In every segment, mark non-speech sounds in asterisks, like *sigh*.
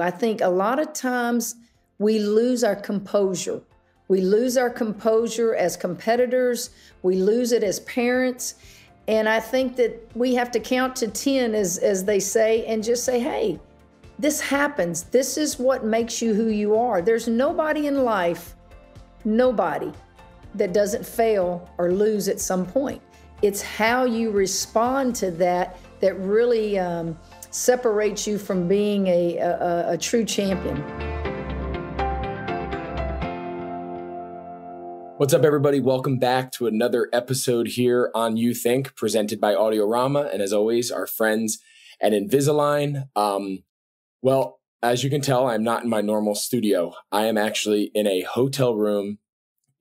I think a lot of times we lose our composure. We lose our composure as competitors, we lose it as parents. And I think that we have to count to 10, as, as they say, and just say, hey, this happens. This is what makes you who you are. There's nobody in life, nobody, that doesn't fail or lose at some point. It's how you respond to that that really um, separates you from being a, a, a true champion. What's up, everybody? Welcome back to another episode here on Youth Inc, presented by Audiorama, and as always, our friends at Invisalign. Um, well, as you can tell, I'm not in my normal studio. I am actually in a hotel room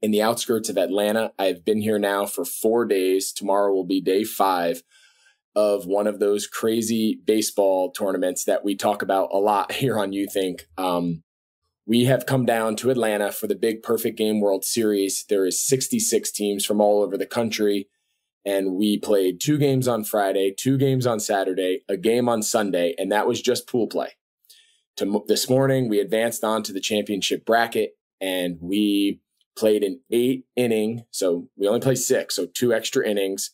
in the outskirts of Atlanta. I've been here now for four days. Tomorrow will be day five of one of those crazy baseball tournaments that we talk about a lot *laughs* here on Youth Inc. Um, we have come down to Atlanta for the big Perfect Game World Series. There is 66 teams from all over the country, and we played two games on Friday, two games on Saturday, a game on Sunday, and that was just pool play. To, this morning, we advanced on to the championship bracket, and we played an eight inning. So we only play six, so two extra innings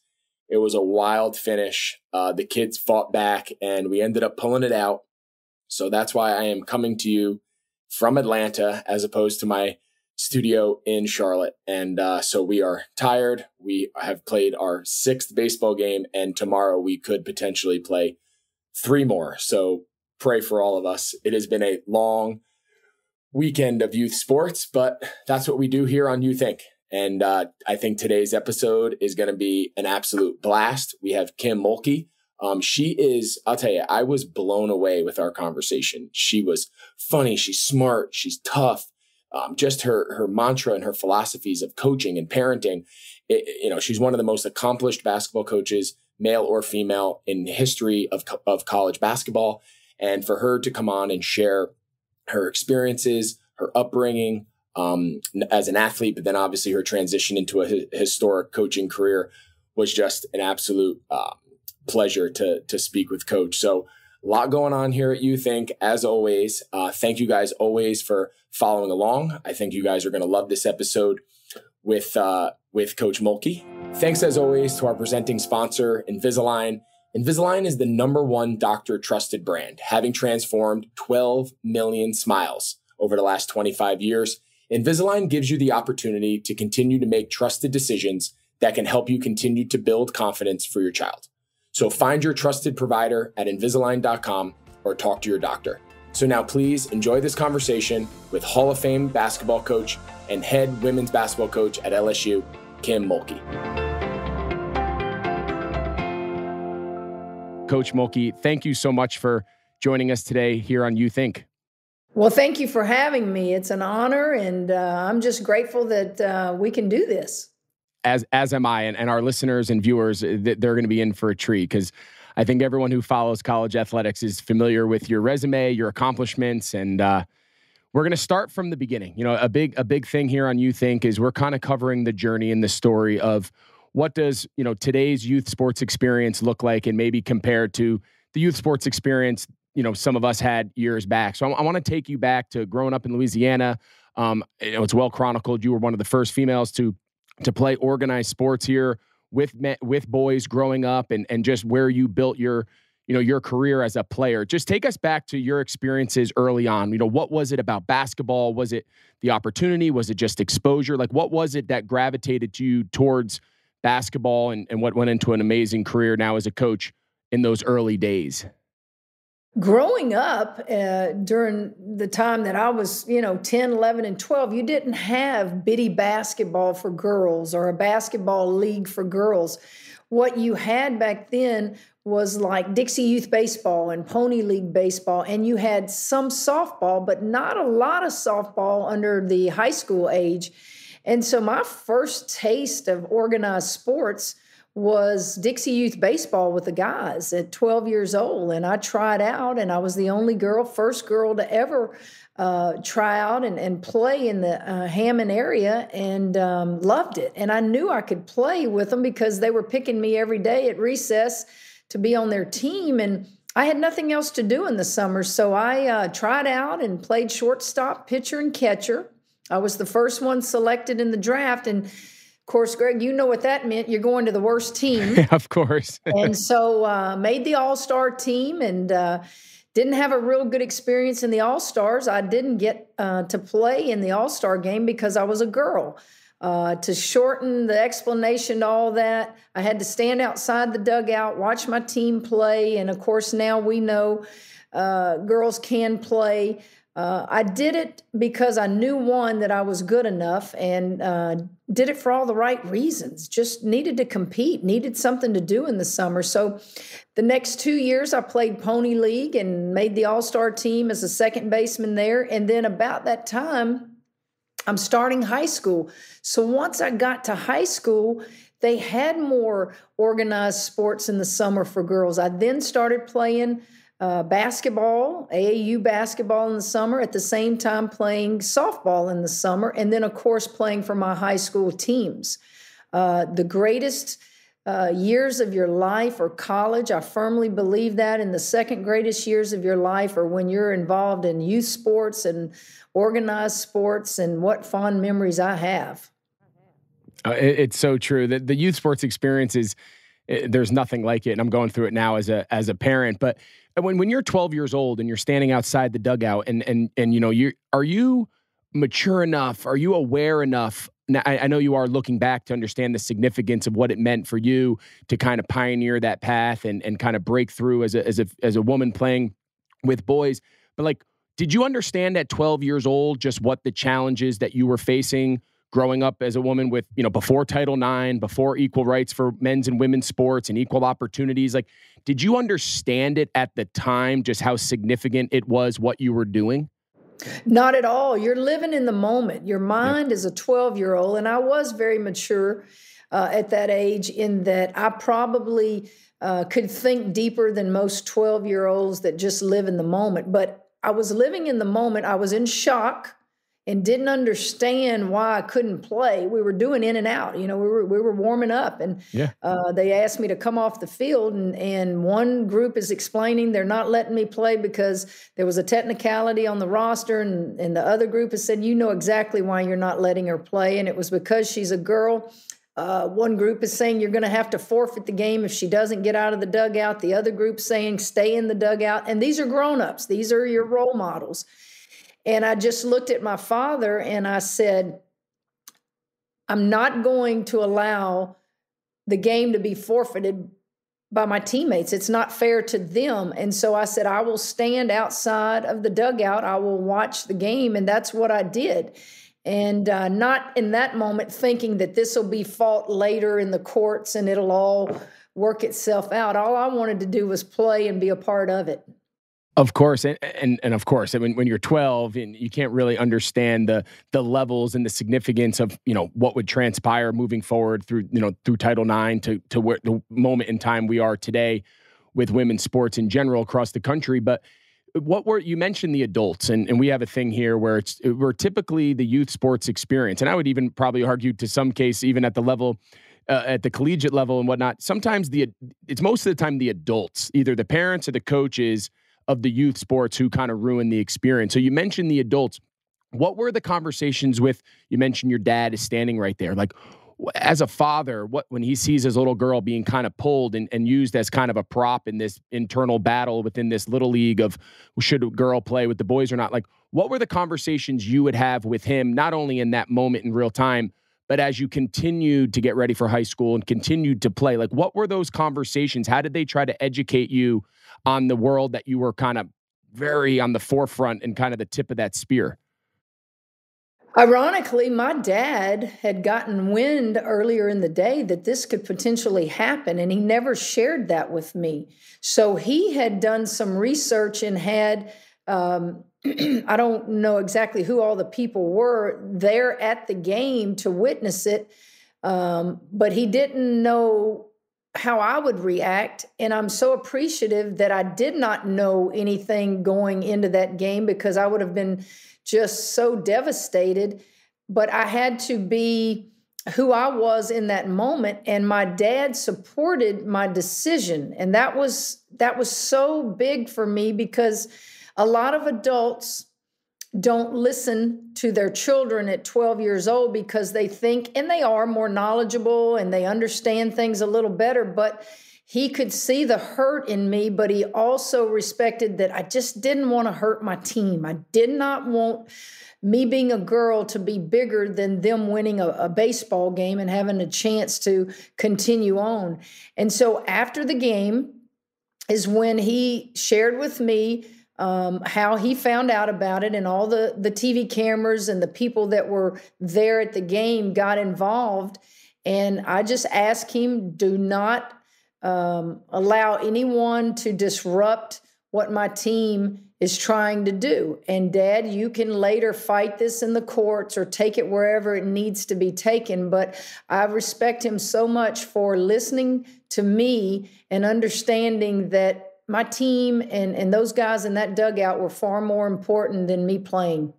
it was a wild finish. Uh, the kids fought back and we ended up pulling it out. So that's why I am coming to you from Atlanta as opposed to my studio in Charlotte. And uh, so we are tired. We have played our sixth baseball game, and tomorrow we could potentially play three more. So pray for all of us. It has been a long weekend of youth sports, but that's what we do here on Youth Inc. And uh, I think today's episode is going to be an absolute blast. We have Kim Mulkey. Um, she is, I'll tell you, I was blown away with our conversation. She was funny, she's smart, she's tough. Um, just her her mantra and her philosophies of coaching and parenting. It, you know, she's one of the most accomplished basketball coaches, male or female, in the history of of college basketball. And for her to come on and share her experiences, her upbringing, um, as an athlete, but then obviously her transition into a historic coaching career was just an absolute uh, pleasure to to speak with Coach. So a lot going on here at Youth Inc. As always, uh, thank you guys always for following along. I think you guys are going to love this episode with uh, with Coach Mulkey. Thanks as always to our presenting sponsor, Invisalign. Invisalign is the number one doctor trusted brand, having transformed 12 million smiles over the last 25 years. Invisalign gives you the opportunity to continue to make trusted decisions that can help you continue to build confidence for your child. So find your trusted provider at Invisalign.com or talk to your doctor. So now please enjoy this conversation with Hall of Fame basketball coach and head women's basketball coach at LSU, Kim Mulkey. Coach Mulkey, thank you so much for joining us today here on Youth Inc. Well, thank you for having me. It's an honor, and uh, I'm just grateful that uh, we can do this. As as am I, and, and our listeners and viewers, uh, they're going to be in for a treat because I think everyone who follows college athletics is familiar with your resume, your accomplishments, and uh, we're going to start from the beginning. You know, a big a big thing here on Youth Inc is we're kind of covering the journey and the story of what does you know today's youth sports experience look like, and maybe compared to the youth sports experience you know some of us had years back. So I, I want to take you back to growing up in Louisiana. Um, you know, it's well chronicled. You were one of the first females to to play organized sports here with with boys growing up, and and just where you built your you know your career as a player. Just take us back to your experiences early on. You know, what was it about basketball? Was it the opportunity? Was it just exposure? Like, what was it that gravitated you towards basketball, and and what went into an amazing career now as a coach in those early days? Growing up uh, during the time that I was, you know, 10, 11, and 12, you didn't have bitty basketball for girls or a basketball league for girls. What you had back then was like Dixie Youth Baseball and Pony League Baseball, and you had some softball, but not a lot of softball under the high school age. And so my first taste of organized sports was Dixie Youth Baseball with the guys at 12 years old. And I tried out, and I was the only girl, first girl to ever uh, try out and, and play in the uh, Hammond area and um, loved it. And I knew I could play with them because they were picking me every day at recess to be on their team. And I had nothing else to do in the summer, so I uh, tried out and played shortstop, pitcher, and catcher. I was the first one selected in the draft, and of course, Greg, you know what that meant. You're going to the worst team. *laughs* of course. and so uh, made the All Star team and uh, didn't have a real good experience in the All Stars. I didn't get uh, to play in the All Star game because I was a girl. Uh, to shorten the explanation to all that, I had to stand outside the dugout, watch my team play. And of course, now we know uh, girls can play. Uh, I did it because I knew one that I was good enough and uh, did it for all the right reasons. Just needed to compete, needed something to do in the summer. So the next two years, I played Pony League and made the All Star team as a second baseman there. And then about that time, I'm starting high school. So once I got to high school, they had more organized sports in the summer for girls. I then started playing uh, basketball, AAU basketball in the summer, at the same time playing softball in the summer, and then, of course, playing for my high school teams. Uh, the greatest uh, years of your life or college, I firmly believe that. And the second greatest years of your life are when you're involved in youth sports and organized sports, and what fond memories I have. Uh, it, it's so true that the youth sports experience is it, there's nothing like it, and I'm going through it now as a as a parent. But when when you're 12 years old and you're standing outside the dugout, and and and you know you are you mature enough? Are you aware enough now, I, I, know you are looking back to understand the significance of what it meant for you to kind of pioneer that path and and kind of break through as a as a as a woman playing with boys. But like, did you understand at 12 years old just what the challenges that you were facing growing up as a woman with you know before Title IX, before equal rights for men's and women's sports and equal opportunities? Like, did you understand it at the time? Just how significant it was what you were doing? Not at all. You're living in the moment. Your mind is a 12 year old, and I was very mature uh, at that age in that I probably uh, could think deeper than most 12 year olds that just live in the moment. But I was living in the moment. I was in shock and didn't understand why I couldn't play. We were doing in and out, you know, we were we were warming up, and yeah. uh, they asked me to come off the field, and and one group is explaining they're not letting me play because there was a technicality on the roster, and and the other group has said you know exactly why you're not letting her play, and it was because she's a girl. Uh, one group is saying you're going to have to forfeit the game if she doesn't get out of the dugout. The other group saying stay in the dugout, and these are grown-ups. These are your role models. And I just looked at my father and I said, I'm not going to allow the game to be forfeited by my teammates. It's not fair to them. And so I said, I will stand outside of the dugout. I will watch the game. And that's what I did. And uh, not in that moment thinking that this will be fought later in the courts and it'll all work itself out. All I wanted to do was play and be a part of it. Of course, and and, and of course, I mean, when you're 12 and you can't really understand the the levels and the significance of you know what would transpire moving forward through you know through Title IX to to where the moment in time we are today with women's sports in general across the country. But what were you mentioned the adults, and and we have a thing here where it's we're typically the youth sports experience, and I would even probably argue to some case even at the level. Uh, at the collegiate level and whatnot, sometimes the it's most of the time the adults, either the parents or the coaches, of the youth sports who kind of ruin the experience. So you mentioned the adults. What were the conversations with? You mentioned your dad is standing right there. Like, as a father, what when he sees his little girl being kind of pulled and, and used as kind of a prop in this internal battle within this little league of should a girl play with the boys or not? Like, what were the conversations you would have with him, not only in that moment in real time, but as you continued to get ready for high school and continued to play? Like, what were those conversations? How did they try to educate you on the world that you were kind of very on the forefront and kind of the tip of that spear? Ironically, my dad had gotten wind earlier in the day that this could potentially happen, and he never shared that with me. So he had done some research and had, um, *clears throat* I don't know exactly who all the people were there at the game to witness it, um, but he didn't know how I would react. And I'm so appreciative that I did not know anything going into that game because I would have been just so devastated. But I had to be who I was in that moment and my dad supported my decision and that was that was so big for me because a lot of adults don't listen to their children at 12 years old because they think and they are more knowledgeable and they understand things a little better but he could see the hurt in me but he also respected that I just didn't want to hurt my team I did not want me being a girl to be bigger than them winning a, a, baseball game and having a chance to continue on. And so after the game is when he shared with me um, how he found out about it and all the, the TV cameras and the people that were there at the game got involved. And I just asked him, do not um, allow anyone to disrupt what my team is trying to do. And dad, you can later fight this in the courts or take it wherever it needs to be taken. But I respect him so much for listening to me and understanding that my team and, and those guys in that dugout were far more important than me playing.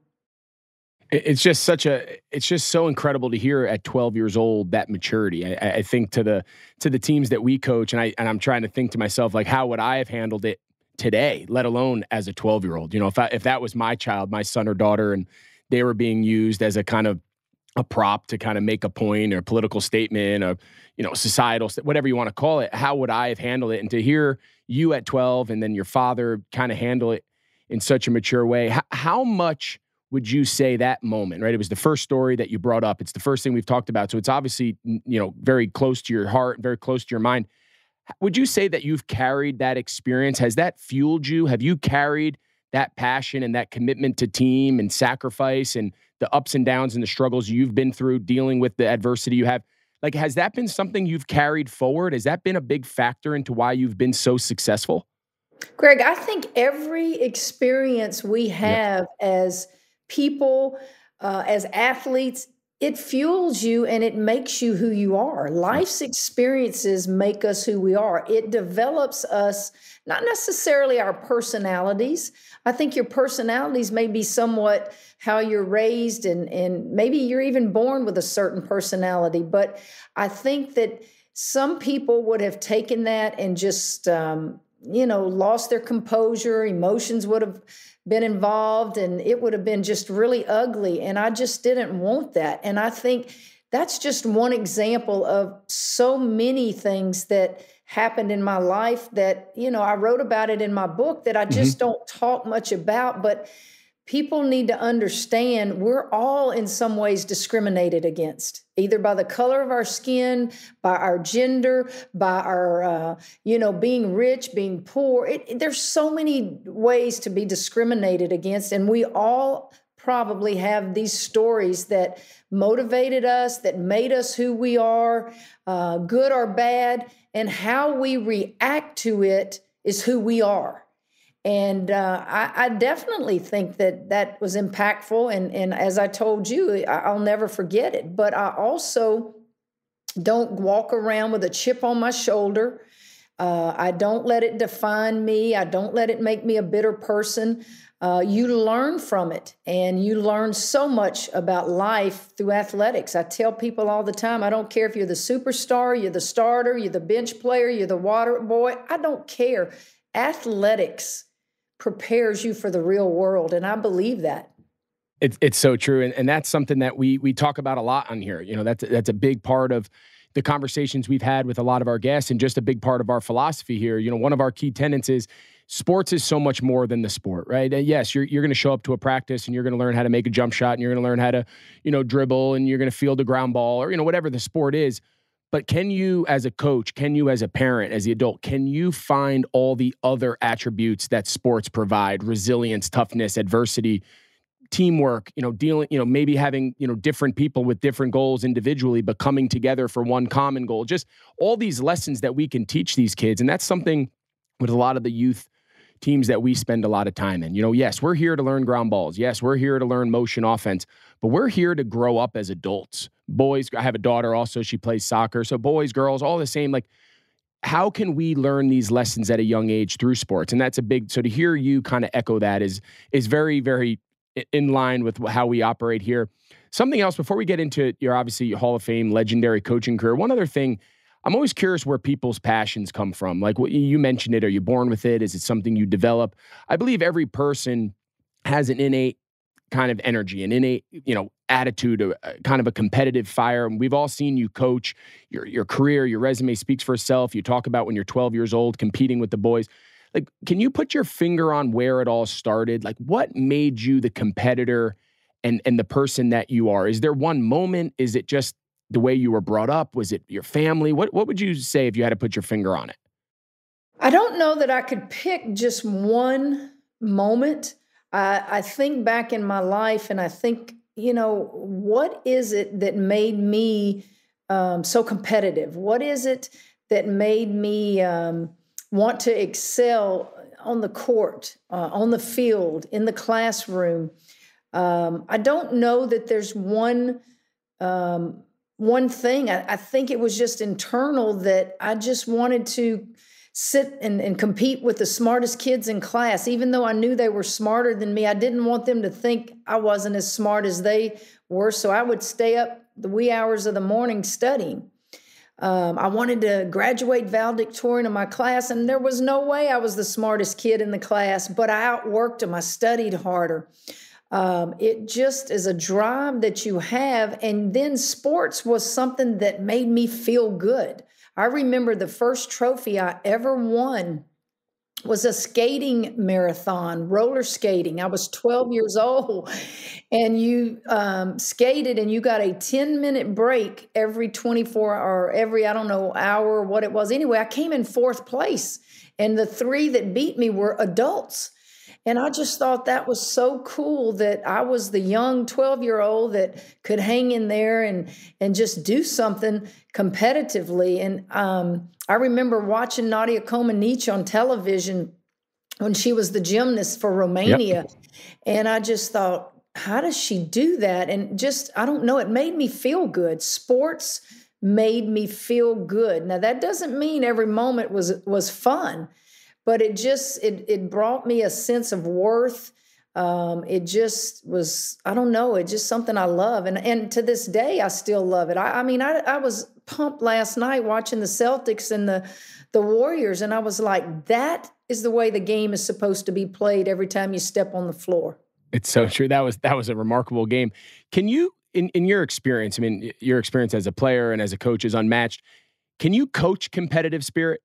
It's just such a. It's just so incredible to hear at 12 years old that maturity. I, I think to the to the teams that we coach, and I and I'm trying to think to myself like, how would I have handled it today, let alone as a 12 year old. You know, if I, if that was my child, my son or daughter, and they were being used as a kind of a prop to kind of make a point or a political statement or you know societal whatever you want to call it how would i have handled it? And to hear you at 12 and then your father kind of handle it in such a mature way how, how much would you say that moment right? It was the first story that you brought up. It's the first thing we've talked about. So it's obviously you know very close to your heart very close to your mind. Would you say that you've carried that experience? Has that fueled you? Have you carried that passion and that commitment to team and sacrifice and the ups and downs and the struggles you've been through dealing with the adversity you have? Like, has that been something you've carried forward? Has that been a big factor into why you've been so successful? Greg, I think every experience we have yep. as people, uh, as athletes, it fuels you and it makes you who you are. Life's experiences make us who we are. It develops us, not necessarily our personalities. I think your personalities may be somewhat how you're raised, and, and maybe you're even born with a certain personality. But I think that some people would have taken that and just, um, you know, lost their composure, emotions would have been involved and it would have been just really ugly. And I just didn't want that. And I think that's just one example of so many things that happened in my life that, you know, I wrote about it in my book that I just mm-hmm. don't talk much about. But people need to understand we're all in some ways discriminated against either by the color of our skin by our gender by our uh, you know being rich being poor it, there's so many ways to be discriminated against and we all probably have these stories that motivated us that made us who we are uh, good or bad and how we react to it is who we are and uh, I, I, definitely think that that was impactful. And, and as I told you, I'll never forget it. But I also don't walk around with a chip on my shoulder. Uh, I don't let it define me. I don't let it make me a bitter person. Uh, you learn from it, and you learn so much about life through athletics. I tell people all the time I don't care if you're the superstar, you're the starter, you're the bench player, you're the water boy. I don't care. Athletics prepares you for the real world. And I believe that. It's it's so true. And, and that's something that we we talk about a lot on here. You know, that's that's a big part of the conversations we've had with a lot of our guests and just a big part of our philosophy here. You know, one of our key tenets is sports is so much more than the sport, right? And yes, you're you're going to show up to a practice and you're going to learn how to make a jump shot and you're going to learn how to, you know, dribble and you're going to field a ground ball or you know whatever the sport is. But can you, as a coach, can you, as a parent, as the adult, can you find all the other attributes that sports provide resilience, toughness, adversity, teamwork, you know, dealing, you know, maybe having, you know, different people with different goals individually, but coming together for one common goal? Just all these lessons that we can teach these kids. And that's something with a lot of the youth teams that we spend a lot of time in. You know, yes, we're here to learn ground balls. Yes, we're here to learn motion offense, but we're here to grow up as adults. Boys, I have a daughter also, she plays soccer. So boys, girls, all the same. Like, how can we learn these lessons at a young age through sports? And that's a big so to hear you kind of echo that is is very, very in line with how we operate here. Something else before we get into your obviously Hall of Fame legendary coaching career. One other thing, I'm always curious where people's passions come from. Like what you mentioned it, are you born with it? Is it something you develop? I believe every person has an innate kind of energy, an innate, you know, attitude, a, kind of a competitive fire. And we've all seen you coach. Your your career, your resume speaks for itself. You talk about when you're 12 years old competing with the boys. Like, can you put your finger on where it all started? Like, what made you the competitor and and the person that you are? Is there one moment? Is it just the way you were brought up? Was it your family? What what would you say if you had to put your finger on it? I don't know that I could pick just one moment. I, I think back in my life and I think, you know, what is it that made me um, so competitive? What is it that made me um, want to excel on the court, uh, on the field, in the classroom? Um, I don't know that there's one um, one thing. I, I, think it was just internal that I just wanted to sit and, and compete with the smartest kids in class, even though I knew they were smarter than me. I didn't want them to think I wasn't as smart as they were. So I would stay up the wee hours of the morning studying. Um, I wanted to graduate valedictorian in my class, and there was no way I was the smartest kid in the class, but I outworked them. I studied harder. Um, it just is a drive that you have. And then sports was something that made me feel good. I remember the first trophy I ever won was a skating marathon, roller skating. I was 12 years old, and you um, skated, and you got a 10 minute break every 24 or every, I don't know, hour, what it was. Anyway, I came in fourth place, and the three that beat me were adults. And I just thought that was so cool that I was the young 12 year old that could hang in there and, and just do something competitively. And um, I remember watching Nadia Comaneci on television when she was the gymnast for Romania. Yep. And I just thought, how does she do that? And just, I don't know, it made me feel good. Sports made me feel good. Now that doesn't mean every moment was was fun but it just it it brought me a sense of worth. Um, it just was i don't know it's just something i love. And and to this day i still love it. I, I mean I, I was pumped last night watching the celtics and the the warriors and i was like that is the way the game is supposed to be played every time you step on the floor. It's so true. That was that was a remarkable game. Can you in, in your experience i mean your experience as a player and as a coach is unmatched. Can you coach competitive spirit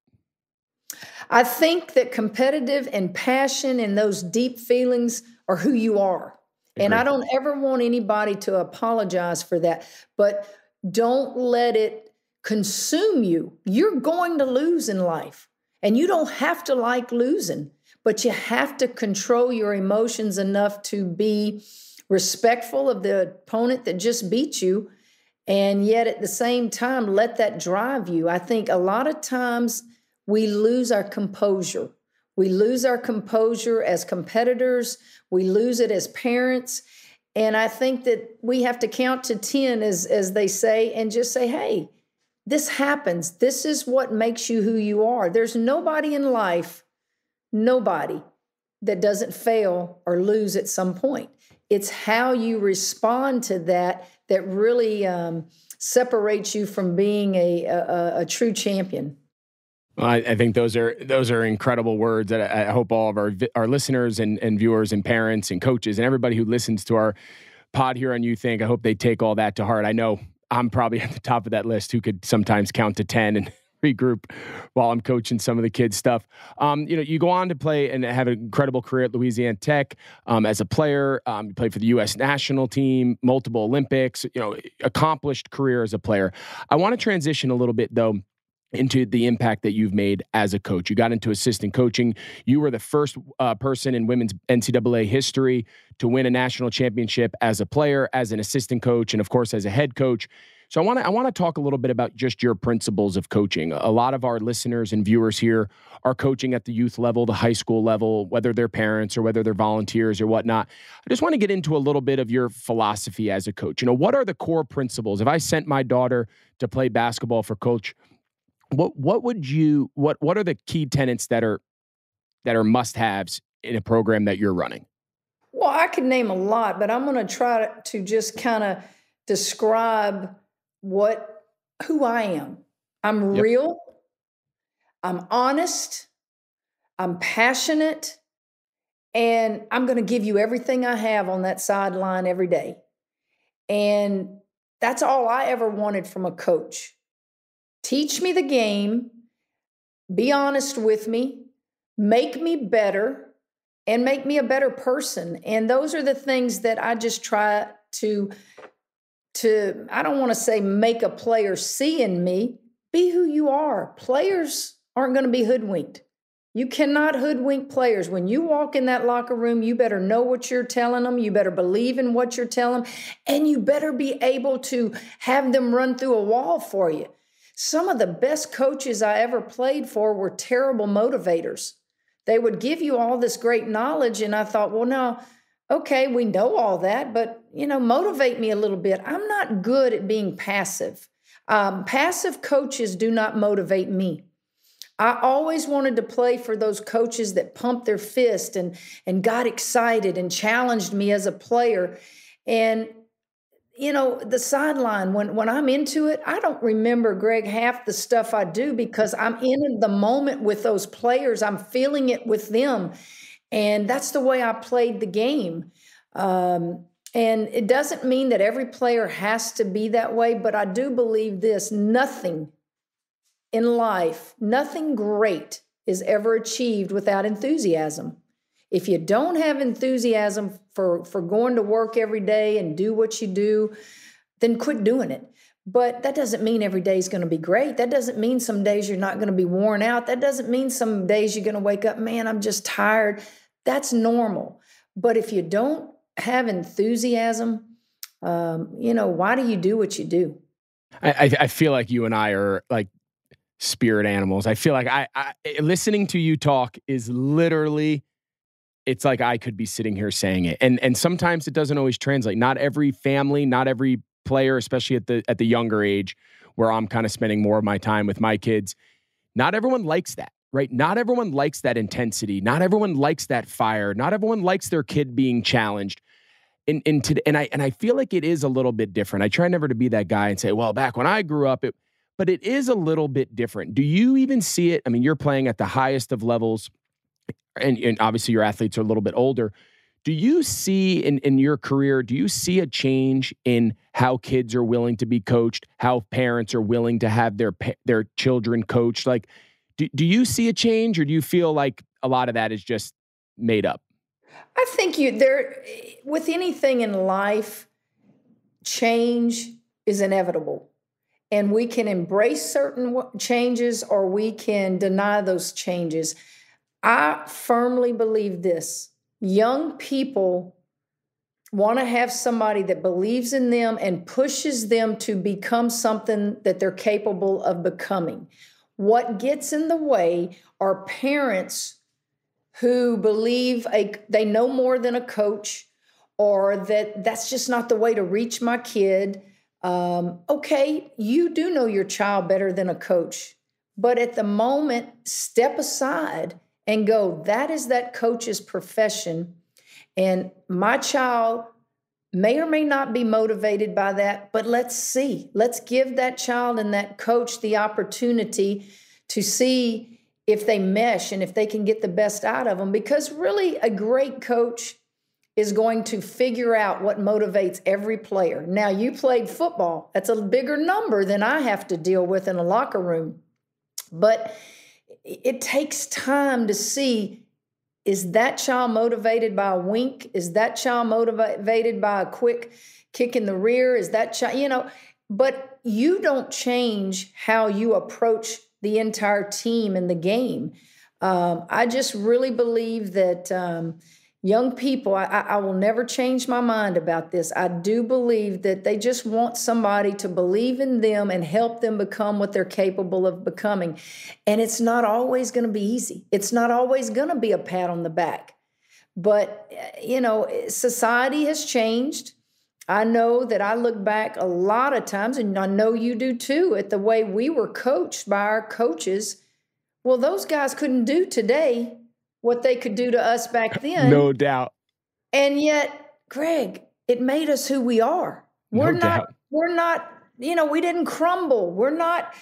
I think that competitive and passion and those deep feelings are who you are. And I don't ever want anybody to apologize for that. But don't let it consume you. You're going to lose in life. And you don't have to like losing, but you have to control your emotions enough to be respectful of the opponent that just beat you. And yet at the same time, let that drive you. I think a lot of times we lose our composure. We lose our composure as competitors, we lose it as parents. And I think that we have to count to 10, as, as they say, and just say, hey, this happens. This is what makes you who you are. There's nobody in life, nobody that doesn't fail or lose at some point. It's how you respond to that that really um, separates you from being a, a, a true champion. Well, I, I, think those are those are incredible words that I, I hope all of our our listeners and, and viewers and parents and coaches and everybody who listens to our pod here on Youth Inc, I hope they take all that to heart. I know I'm probably *laughs* at the top of that list who could sometimes count to 10 and *laughs* regroup while I'm coaching some of the kids' stuff. Um, you know, you go on to play and have an incredible career at Louisiana Tech um, as a player. Um, you played for the U.S. national team, multiple Olympics. You know, accomplished career as a player. I want to transition a little bit though into the impact that you've made as a coach. You got into assistant coaching. You were the first uh, person in women's NCAA history to win a national championship as a player, as an assistant coach, and of course as a head coach. So I want to I want to talk a little bit about just your principles of coaching. A lot of our listeners and viewers here are coaching at the youth level, the high school level, whether they're parents or whether they're volunteers or whatnot. I just want to get into a little bit of your philosophy as a coach. You know, what are the core principles? If I sent my daughter to play basketball for coach what what would you what what are the key tenants that are that are must haves in a program that you're running? Well, I could name a lot, but I'm going to try to just kind of describe what who I am. I'm yep. real. I'm honest. I'm passionate. And I'm going to give you everything I have on that sideline every day. And that's all I ever wanted from a coach. Teach me the game, be honest with me, make me better, and make me a better person. And those are the things that I just try to to I don't want to say make a player see in me, be who you are. Players aren't going to be hoodwinked. You cannot hoodwink players. When you walk in that locker room, you better know what you're telling them. You better believe in what you're telling them. And you better be able to have them run through a wall for you. Some of the best coaches I ever played for were terrible motivators. They would give you all this great knowledge. And I thought, well, now, okay, we know all that, but, you know, motivate me a little bit. I'm not good at being passive. Um, passive coaches do not motivate me. I always wanted to play for those coaches that pumped their fist and and got excited and challenged me as a player. And you know, the sideline when when I'm into it, I don't remember Greg half the stuff I do because I'm in the moment with those players. I'm feeling it with them. And that's the way I played the game. Um, and it doesn't mean that every player has to be that way, but I do believe this nothing in life, nothing great is ever achieved without enthusiasm. If you don't have enthusiasm for, for going to work every day and do what you do, then quit doing it. But that doesn't mean every day is going to be great. That doesn't mean some days you're not going to be worn out. That doesn't mean some days you're going to wake up, man, I'm just tired. That's normal. But if you don't have enthusiasm, um, you know, why do you do what you do? I, I feel like you and I are like spirit animals. I feel like I, I listening to you talk is literally it's like I could be sitting here saying it. And and sometimes it doesn't always translate. Not every family, not every player, especially at the at the younger age where I'm kind of spending more of my time with my kids, not everyone likes that. Right? Not everyone likes that intensity. Not everyone likes that fire. Not everyone likes their kid being challenged. And and, to, and I and I feel like it is a little bit different. I try never to be that guy and say, "Well, back when I grew up, it but it is a little bit different. Do you even see it? I mean, you're playing at the highest of levels, and, and obviously your athletes are a little bit older. Do you see in, in your career, do you see a change in how kids are willing to be coached, how parents are willing to have their their children coached? Like, do, do you see a change or do you feel like a lot of that is just made up? I think you there with anything in life, change is inevitable and we can embrace certain changes or we can deny those changes. I firmly believe this young people want to have somebody that believes in them and pushes them to become something that they're capable of becoming. What gets in the way are parents who believe a, they know more than a coach or that that's just not the way to reach my kid um, okay, you do know your child better than a coach, but at the moment, step aside and go, that is that coach's profession. And my child may or may not be motivated by that, but let's see. Let's give that child and that coach the opportunity to see if they mesh and if they can get the best out of them. Because really, a great coach is going to figure out what motivates every player. Now, you played football, that's a bigger number than I have to deal with in a locker room. But it takes time to see is that child motivated by a wink? Is that child motivated by a quick kick in the rear? Is that child, you know, but you don't change how you approach the entire team in the game. Um, I just really believe that. Um, young people, I, I, will never change my mind about this. I do believe that they just want somebody to believe in them and help them become what they're capable of becoming. And it's not always going to be easy, it's not always going to be a pat on the back. But, eh, you know, society has changed. I know that I look back a lot of times, and I know you do too, at the way we were coached by our coaches. Well, those guys couldn't do today what they could do to us back *laughs* then. No doubt. And yet, Greg, it made us who we are. We're no not, doubt. we're not, you know, we didn't crumble. We're not,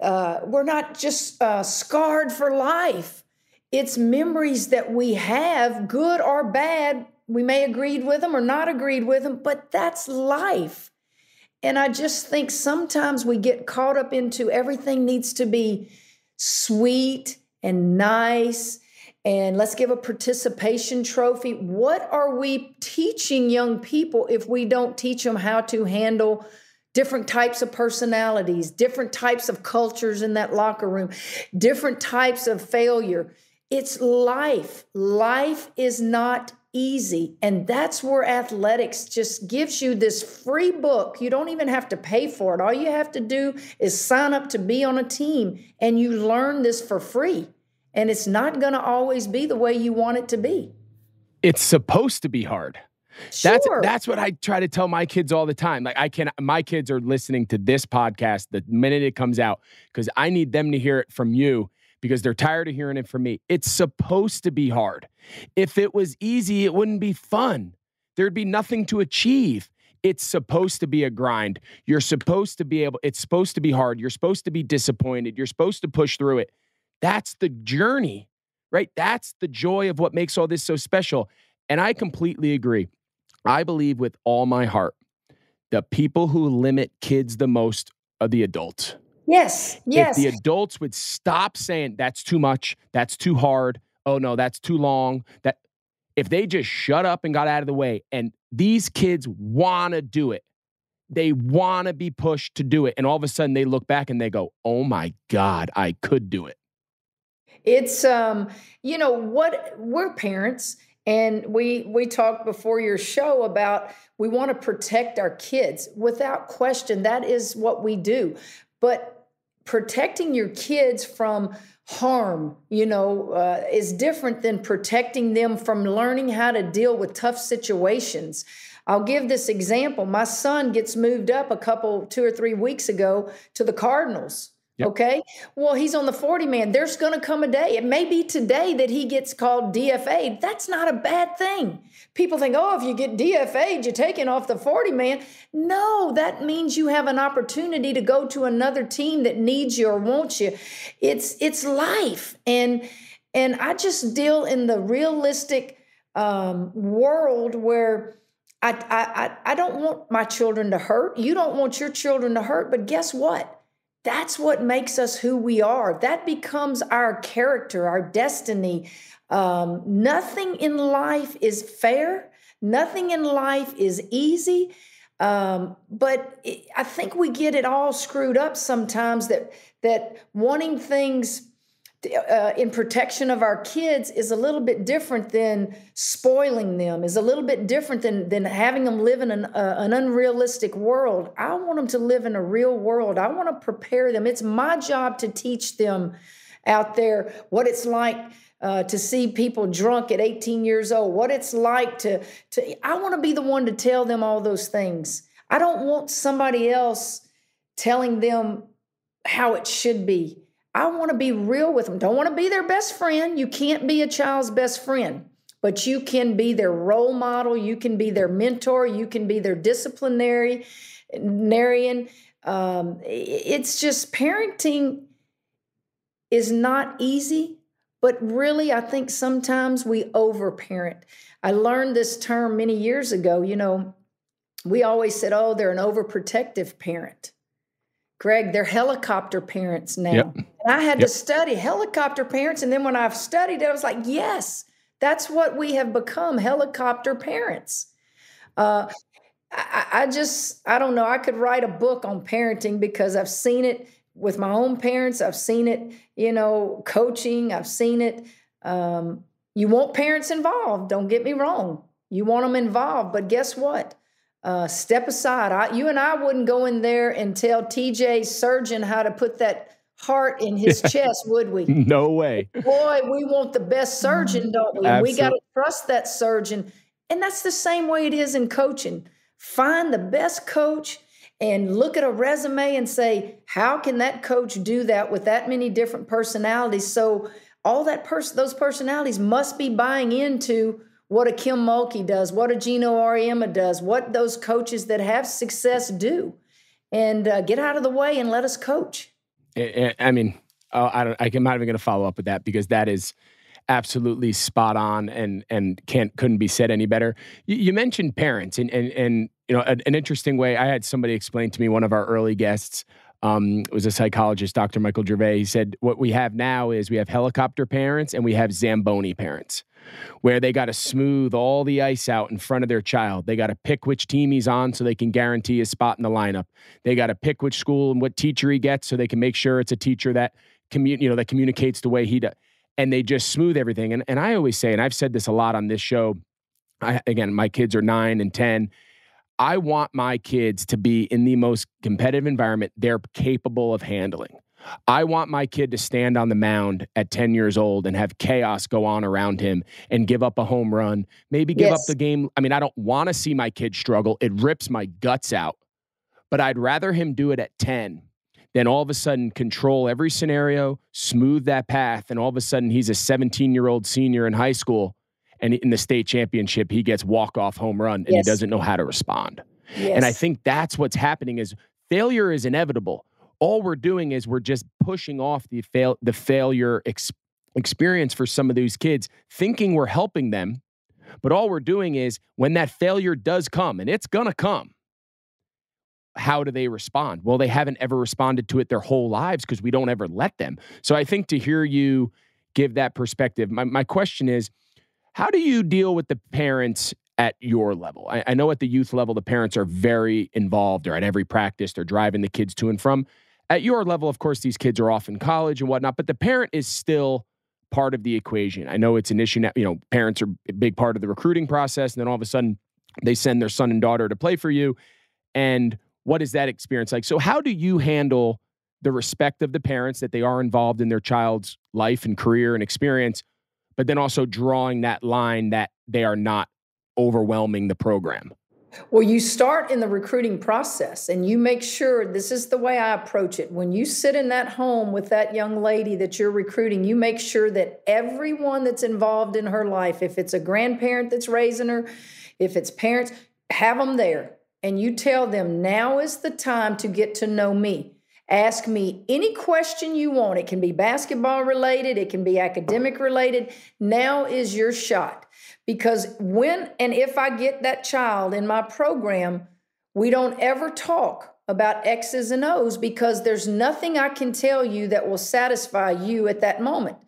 uh, we're not just uh, scarred for life. It's memories that we have, good or bad. We may agreed with them or not agreed with them, but that's life. And I just think sometimes we get caught up into everything needs to be sweet and nice and let's give a participation trophy. What are we teaching young people if we don't teach them how to handle different types of personalities, different types of cultures in that locker room, different types of failure? It's life. Life is not easy. And that's where athletics just gives you this free book. You don't even have to pay for it. All you have to do is sign up to be on a team and you learn this for free. And it's not going to always be the way you want it to be. It's supposed to be hard. Sure. That's that's what I try to tell my kids all the time. Like I can my kids are listening to this podcast the minute it comes out because I need them to hear it from you because they're tired of hearing it from me. It's supposed to be hard. If it was easy, it wouldn't be fun. There'd be nothing to achieve. It's supposed to be a grind. You're supposed to be able, it's supposed to be hard. You're supposed to be disappointed. You're supposed to push through it. That's the journey, right? That's the joy of what makes all this so special. And I completely agree. I believe with all my heart the people who limit kids the most are the adults. Yes, yes. If the adults would stop saying that's too much, that's too hard, oh no, that's too long, that if they just shut up and got out of the way and these kids want to do it. They want to be pushed to do it and all of a sudden they look back and they go, "Oh my god, I could do it." It's um, you know, what we're parents and we we talked before your show about we want to protect our kids. Without question, that is what we do. But protecting your kids from harm, you know, uh, is different than protecting them from learning how to deal with tough situations. I'll give this example. My son gets moved up a couple, two or three weeks ago to the Cardinals. Yep. Okay. Well, he's on the 40 man. There's going to come a day. It may be today that he gets called DFA. That's not a bad thing. People think, oh, if you get DFA, you're taking off the 40 man. No, that means you have an opportunity to go to another team that needs you or wants you. It's it's life. And and I just deal in the realistic um, world where I, I I don't want my children to hurt. You don't want your children to hurt, but guess what? That's what makes us who we are. That becomes our character, our destiny. Um, nothing in life is fair, nothing in life is easy. Um, but it, I think we get it all screwed up sometimes that that wanting things uh, in protection of our kids is a little bit different than spoiling them is a little bit different than than having them live in an, uh, an unrealistic world. I want them to live in a real world. I want to prepare them. It's my job to teach them out there what it's like uh, to see people drunk at 18 years old what it's like to to i want to be the one to tell them all those things. I don't want somebody else telling them how it should be I want to be real with them. Don't want to be their best friend. You can't be a child's best friend, but you can be their role model. You can be their mentor. You can be their disciplinary. Narian. Um, it's just parenting is not easy, but really, I think sometimes we overparent. I learned this term many years ago. You know, we always said, oh, they're an overprotective parent. Greg, they're helicopter parents now. Yep. I had yep. to study helicopter parents. And then when I've studied it, I was like, yes, that's what we have become helicopter parents. Uh, I, I just, I don't know. I could write a book on parenting because I've seen it with my own parents. I've seen it, you know, coaching. I've seen it. Um, you want parents involved. Don't get me wrong. You want them involved. But guess what? uh, step aside. I, you and I wouldn't go in there and tell TJ surgeon how to put that heart in his *laughs* chest, would we? No way. Boy, we want the best surgeon, don't we? Absolutely. We got to trust that surgeon. And that's the same way it is in coaching. Find the best coach and look at a resume and say, how can that coach do that with that many different personalities? So all that person, those personalities must be buying into what a Kim Mulkey does, what a Geno Auriemma does, what those coaches that have success do, and uh, get out of the way and let us coach. I mean, uh, I don't. I'm not even going to follow up with that because that is absolutely spot on and and can't couldn't be said any better. You, you mentioned parents and and and you know an, an, interesting way. I had somebody explain to me one of our early guests. Um, was a psychologist, Dr. Michael Gervais. He said, What we have now is we have helicopter parents and we have Zamboni parents where they got to smooth all the ice out in front of their child. They got to pick which team he's on so they can guarantee a spot in the lineup. They got to pick which school and what teacher he gets so they can make sure it's a teacher that commu- you know that communicates the way he does. And they just smooth everything. And and I always say, and I've said this a lot on this show. I, again, my kids are nine and ten. I want my kids to be in the most competitive environment they're capable of handling. I want my kid to stand on the mound at 10 years old and have chaos go on around him and give up a home run, maybe give yes. up the game. I mean, I don't want to see my kid struggle. It rips my guts out. But I'd rather him do it at 10 than all of a sudden control every scenario, smooth that path, and all of a sudden he's a 17 year old senior in high school. And in the state championship, he gets walk off home run and yes. he doesn't know how to respond. Yes. And I think that's what's happening is failure is inevitable all we're doing is we're just pushing off the fail the failure ex- experience for some of these kids thinking we're helping them but all we're doing is when that failure does come and it's going to come how do they respond well they haven't ever responded to it their whole lives because we don't ever let them so i think to hear you give that perspective my, my question is how do you deal with the parents at your level I, I know at the youth level the parents are very involved they're at every practice they're driving the kids to and from at your level, of course, these kids are off in college and whatnot, but the parent is still part of the equation. I know it's an issue now, you know, parents are a big part of the recruiting process, and then all of a sudden they send their son and daughter to play for you. And what is that experience like? So, how do you handle the respect of the parents that they are involved in their child's life and career and experience, but then also drawing that line that they are not overwhelming the program? Well, you start in the recruiting process and you make sure this is the way I approach it. When you sit in that home with that young lady that you're recruiting, you make sure that everyone that's involved in her life, if it's a grandparent that's raising her, if it's parents, have them there. And you tell them, now is the time to get to know me. Ask me any question you want. It can be basketball related, it can be academic related. Now is your shot. Because when and if I get that child in my program, we don't ever talk about X's and O's because there's nothing I can tell you that will satisfy you at that moment.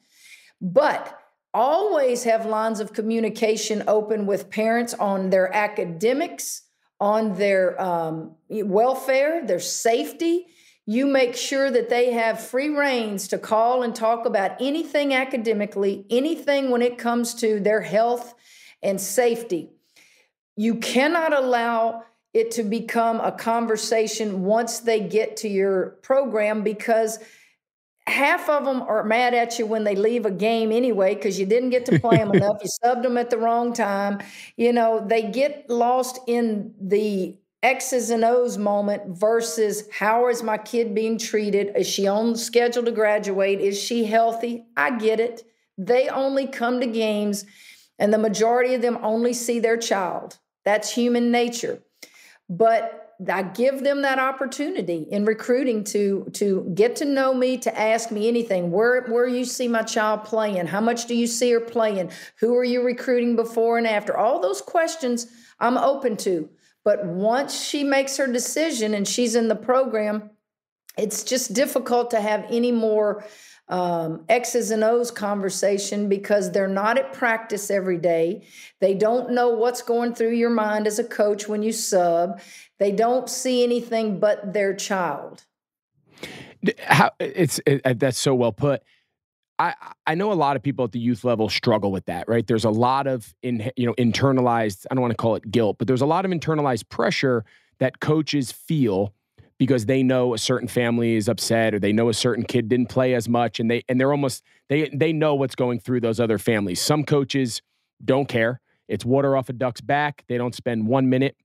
But always have lines of communication open with parents on their academics, on their um, welfare, their safety. You make sure that they have free reins to call and talk about anything academically, anything when it comes to their health and safety. You cannot allow it to become a conversation once they get to your program because half of them are mad at you when they leave a game anyway because you didn't get to play them enough. *laughs* You subbed them at the wrong time. You know, they get lost in the X's and O's moment versus how is my kid being treated? Is she on schedule to graduate? Is she healthy? I get it. They only come to games and the majority of them only see their child. That's human nature. But I give them that opportunity in recruiting to to get to know me, to ask me anything. Where where you see my child playing? How much do you see her playing? Who are you recruiting before and after? All those questions I'm open to. But once she makes her decision and she's in the program, it's just difficult to have any more um, X's and O's conversation because they're not at practice every day. They don't know what's going through your mind as a coach when you sub. They don't see anything but their child. How it's it, that's so well put. I I know a lot of people at the youth level struggle with that, right? There's a lot of in you know internalized. I don't want to call it guilt, but there's a lot of internalized pressure that coaches feel because they know a certain family is upset or they know a certain kid didn't play as much and they and they're almost they they know what's going through those other families. Some coaches don't care. It's water off a duck's back. They don't spend 1 minute.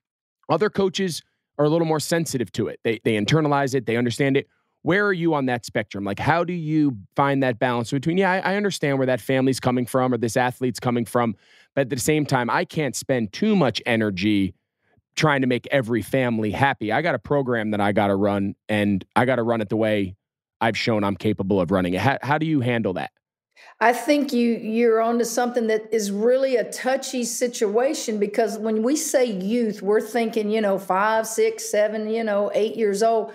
Other coaches are a little more sensitive to it. They they internalize it, they understand it. Where are you on that spectrum? Like how do you find that balance between yeah, I, I understand where that family's coming from or this athlete's coming from, But at the same time, I can't spend too much energy trying to make every family happy. I got a program that I got to run, and I got to run it the way I've shown I'm capable of running it. How, how do you handle that? I think you you're onto something that is really a touchy situation because when we say youth, we're thinking, you know, five, six, seven, you know, eight years old.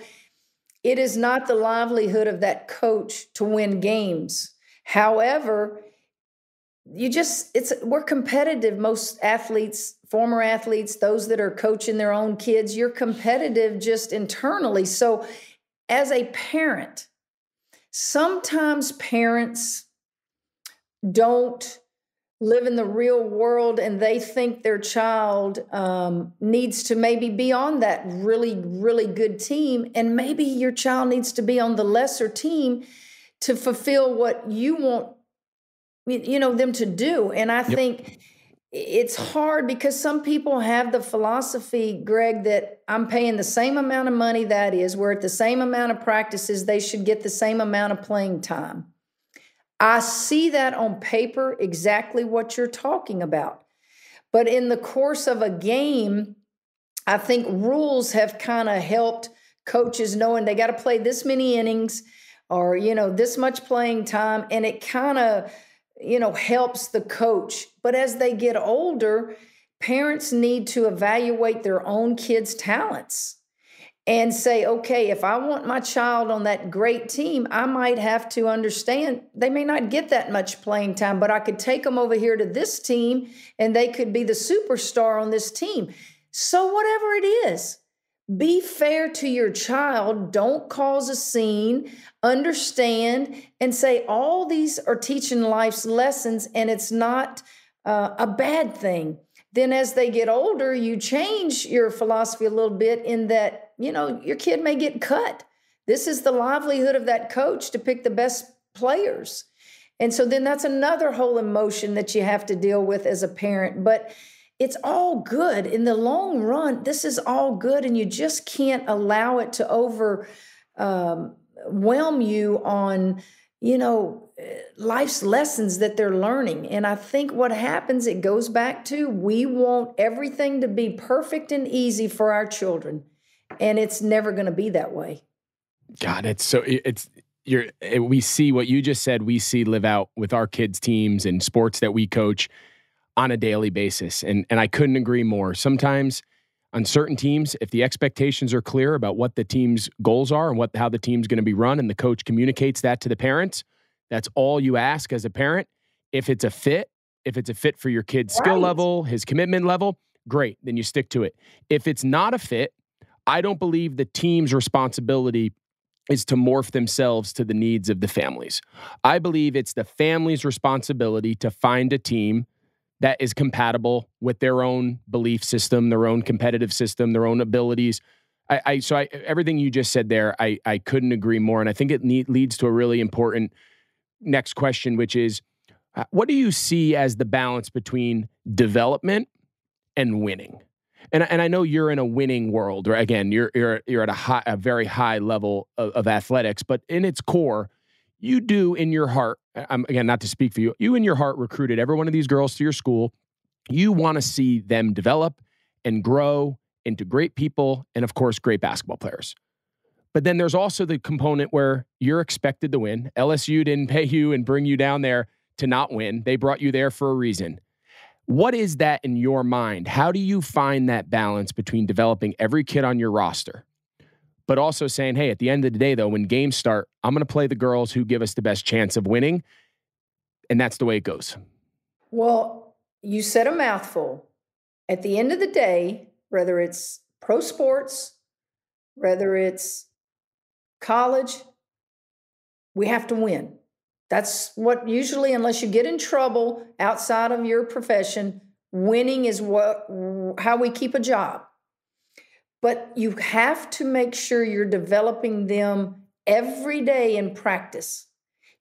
It is not the livelihood of that coach to win games. However, you just it's we're competitive most athletes former athletes those that are coaching their own kids you're competitive just internally so as a parent sometimes parents don't live in the real world and they think their child um, needs to maybe be on that really really good team and maybe your child needs to be on the lesser team to fulfill what you want you know them to do and i yep. think it's hard because some people have the philosophy greg that i'm paying the same amount of money that is we're at the same amount of practices they should get the same amount of playing time i see that on paper exactly what you're talking about but in the course of a game i think rules have kind of helped coaches knowing they got to play this many innings or you know this much playing time and it kind of you know, helps the coach. But as they get older, parents need to evaluate their own kids' talents and say, okay, if I want my child on that great team, I might have to understand they may not get that much playing time, but I could take them over here to this team and they could be the superstar on this team. So, whatever it is, be fair to your child. Don't cause a scene. Understand and say all these are teaching life's lessons, and it's not uh, a bad thing. Then, as they get older, you change your philosophy a little bit in that, you know, your kid may get cut. This is the livelihood of that coach to pick the best players. And so then that's another whole emotion that you have to deal with as a parent. But it's all good in the long run this is all good and you just can't allow it to overwhelm um, you on you know life's lessons that they're learning and i think what happens it goes back to we want everything to be perfect and easy for our children and it's never going to be that way god it's so it's you're eh, we see what you just said we see live out with our kids teams and sports that we coach on a daily basis. And, and I couldn't agree more. Sometimes on certain teams, if the expectations are clear about what the team's goals are and what how the team's going to be run, and the coach communicates that to the parents, that's all you ask as a parent. If it's a fit, if it's a fit for your kid's right. skill level, his commitment level, great, then you stick to it. If it's not a fit, I don't believe the team's responsibility is to morph themselves to the needs of the families. I believe it's the family's responsibility to find a team that is compatible with their own belief system, their own competitive system, their own abilities. I, I so I, everything you just said there, I I couldn't agree more, and I think it need, leads to a really important next question, which is, uh, what do you see as the balance between development and winning? And and I know you're in a winning world, or again, you're you're you're at a high, a very high level of, of athletics, but in its core, you do in your heart, I'm, again, not to speak for you, you in your heart recruited every one of these girls to your school. You want to see them develop and grow into great people and, of course, great basketball players. But then there's also the component where you're expected to win. LSU didn't *laughs* pay you and bring you down there to not win, they brought you there for a reason. What is that in your mind? How do you find that balance between developing every kid on your roster but also saying, hey, at the end of the day, though, when games start, I'm going to play the girls who give us the best chance of winning. And that's the way it goes. Well, you said a mouthful. At the end of the day, whether it's pro sports, whether it's college, we have to win. That's what usually, unless you get in trouble outside of your profession, winning is what how we keep a job. But you have to make sure you're developing them every day in practice.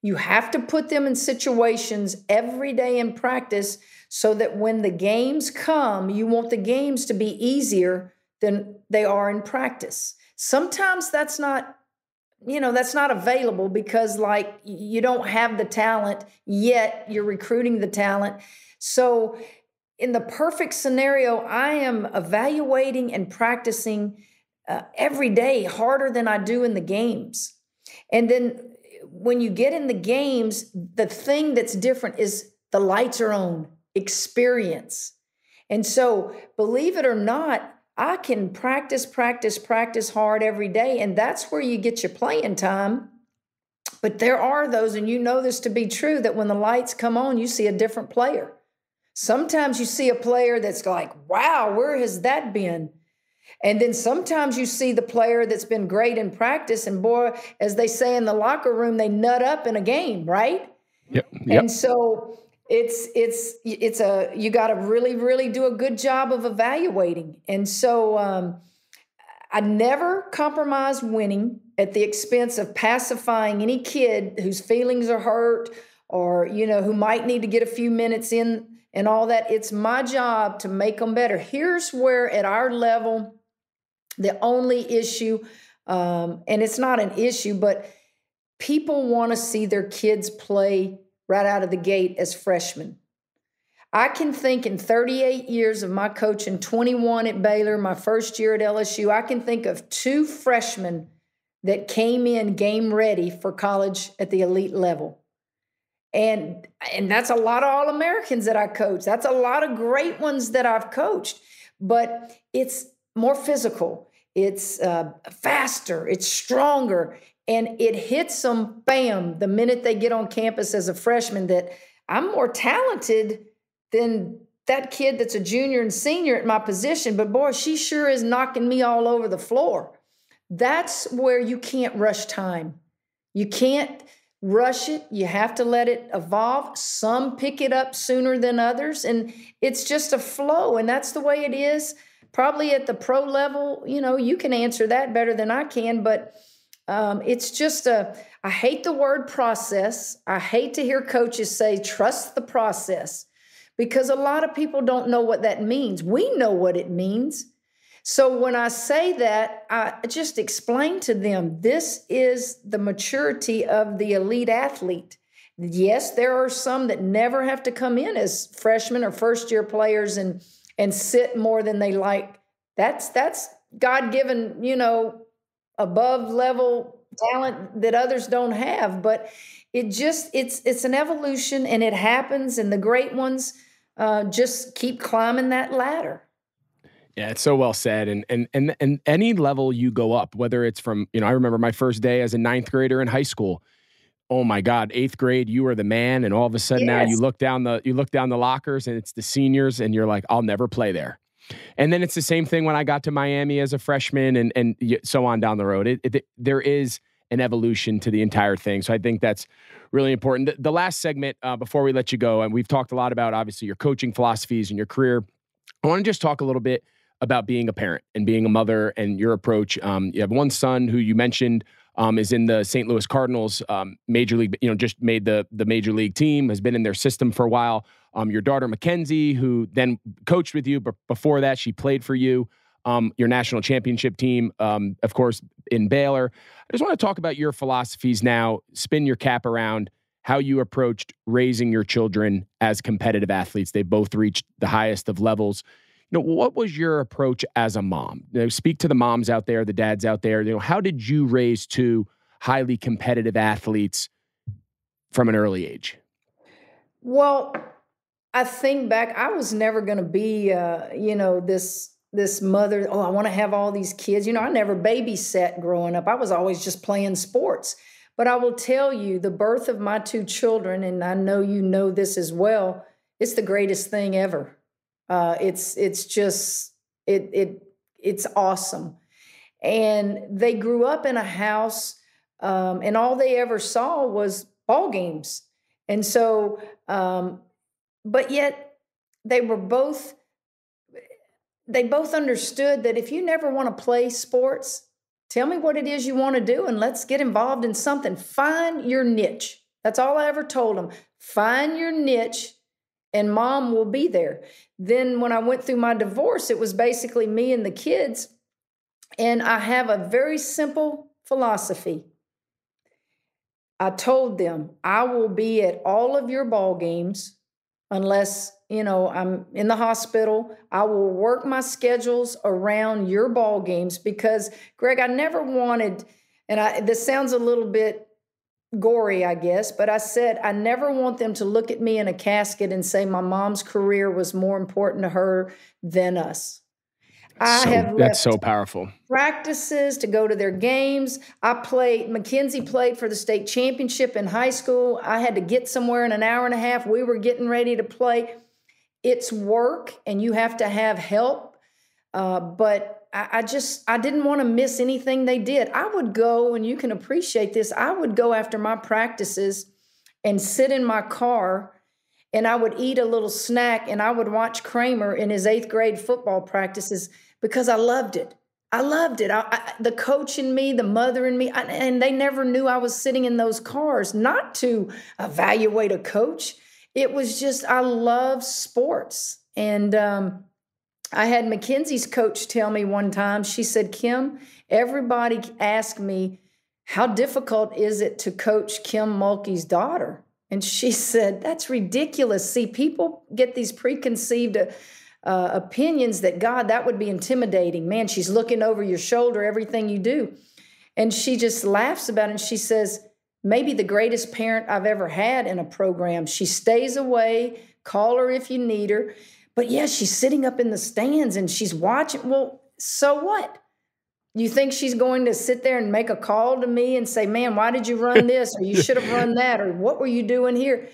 You have to put them in situations every day in practice so that when the games come, you want the games to be easier than they are in practice. Sometimes that's not you know that's not available because like you don't have the talent yet you're recruiting the talent so in the perfect scenario, I am evaluating and practicing uh, every day harder than I do in the games. And then when you get in the games, the thing that's different is the lights are on, experience. And so, believe it or not, I can practice, practice, practice hard every day. And that's where you get your playing time. But there are those, and you know this to be true, that when the lights come on, you see a different player. Sometimes you see a player that's like, wow, where has that been? And then sometimes you see the player that's been great in practice, and boy, as they say in the locker room, they nut up in a game, right? Yep. yep. And so it's it's it's a you got to really really do a good job of evaluating. And so um, I never compromise winning at the expense of pacifying any kid whose feelings are hurt or you know who might need to get a few minutes in and all that. It's my job to make them better. Here's where, at our level, the only issue, um, and it's not an issue, but people want to see their kids play right out of the gate as freshmen. I can think in 38 years of my coaching, 21 at Baylor, my first year at LSU, I can think of two freshmen that came in game ready for college at the elite level. And and that's a lot of all americans that i coach. That's a lot of great ones that i've coached. But it's more physical. It's uh, faster. It's stronger and it hits them bam the minute they get on campus as a freshman that i'm more talented than that kid that's a junior and senior at my position but boy she sure is knocking me all over the floor that's where you can't rush time you can't rush it. You have to let it evolve. Some pick it up sooner than others. And it's just a flow. And that's the way it is. Probably at the pro level, you know, you can answer that better than I can. But um, it's just a, I hate the word process. I hate to hear coaches say, trust the process, because a lot of people don't know what that means. We know what it means. So when I say that, I just explain to them this is the maturity of the elite athlete. Yes, there are some that never have to come in as freshmen or first year players and and sit more than they like. That's that's God given, you know, above level talent that others don't have. But it just it's it's an evolution and it happens, and the great ones uh, just keep climbing that ladder. Yeah, it's so well said. And and and and any level you go up, whether it's from, you know, I remember my first day as a ninth grader in high school. Oh my God, eighth grade, you are the man. And all of a sudden yes. now you look down the you look down the lockers and it's the seniors, and you're like, I'll never play there. And then it's the same thing when I got to Miami as a freshman and and so on down the road. It, it, there is an evolution to the entire thing. So I think that's really important. The, the last segment uh, before we let you go, and we've talked a lot about obviously your coaching philosophies and your career. I want to just talk a little bit about being a parent and being a mother and your approach. Um, you have one son who you mentioned um, is in the St. Louis Cardinals um, major league. You know, just made the the major league team. Has been in their system for a while. Um, your daughter Makenzie, who then coached with you, but before that she played for you. Um, your national championship team, um, of course, in Baylor. I just want to talk about your philosophies now. Spin your cap around how you approached raising your children as competitive athletes. They both reached the highest of levels you know, what was your approach as a mom? You know, speak to the moms out there, the dads out there. You know, how did you raise two highly competitive athletes from an early age? Well, I think back, I was never going to be, uh, you know, this this mother. Oh, I want to have all these kids. You know, I never babysat growing up. I was always just playing sports. But I will tell you, the birth of my two children, and I know you know this as well. It's the greatest thing ever. Uh, it's it's just it it it's awesome. And they grew up in a house, um, and all they ever saw was ball games. And so, um, but yet they were both they both understood that if you never want to play sports, tell me what it is you want to do and let's get involved in something. Find your niche. That's all I ever told them. Find your niche and mom will be there. Then, when I went through my divorce, it was basically me and the kids. And I have a very simple philosophy. I told them, I will be at all of your ball games. unless you know i'm in the hospital i will work my schedules around your ball games because greg i never wanted and i this sounds a little bit gory i guess but i said i never want them to look at me in a casket and say my mom's career was more important to her than us I so, have that's so powerful. Practices to go to their games. I played. Makenzie played for the state championship in high school. I had to get somewhere in an hour and a half. We were getting ready to play. It's work, and you have to have help. Uh, but I, I just I didn't want to miss anything they did. I would go, and you can appreciate this. I would go after my practices and sit in my car and I would eat a little snack and I would watch Kramer in his eighth grade football practices because I loved it. I loved it. I, I, the coach in me, the mother in me, I, and they never knew I was sitting in those cars, not to evaluate a coach. It was just, I love sports. And um, I had Makenzie's coach tell me one time, she said, Kim, everybody asked me, how difficult is it to coach Kim Mulkey's daughter? And she *laughs* said, That's ridiculous. See, people get these preconceived uh, opinions that God, that would be intimidating. Man, she's looking over your shoulder, everything you do. And she just laughs about it. And she says, maybe the greatest parent I've ever had in a program. She stays away, call her if you need her. But yeah, she's sitting up in the stands and she's watching. Well, so what? You think she's going to sit there and make a call to me and say, man, why did you run *laughs* this? Or you should have run that? Or what were you doing here?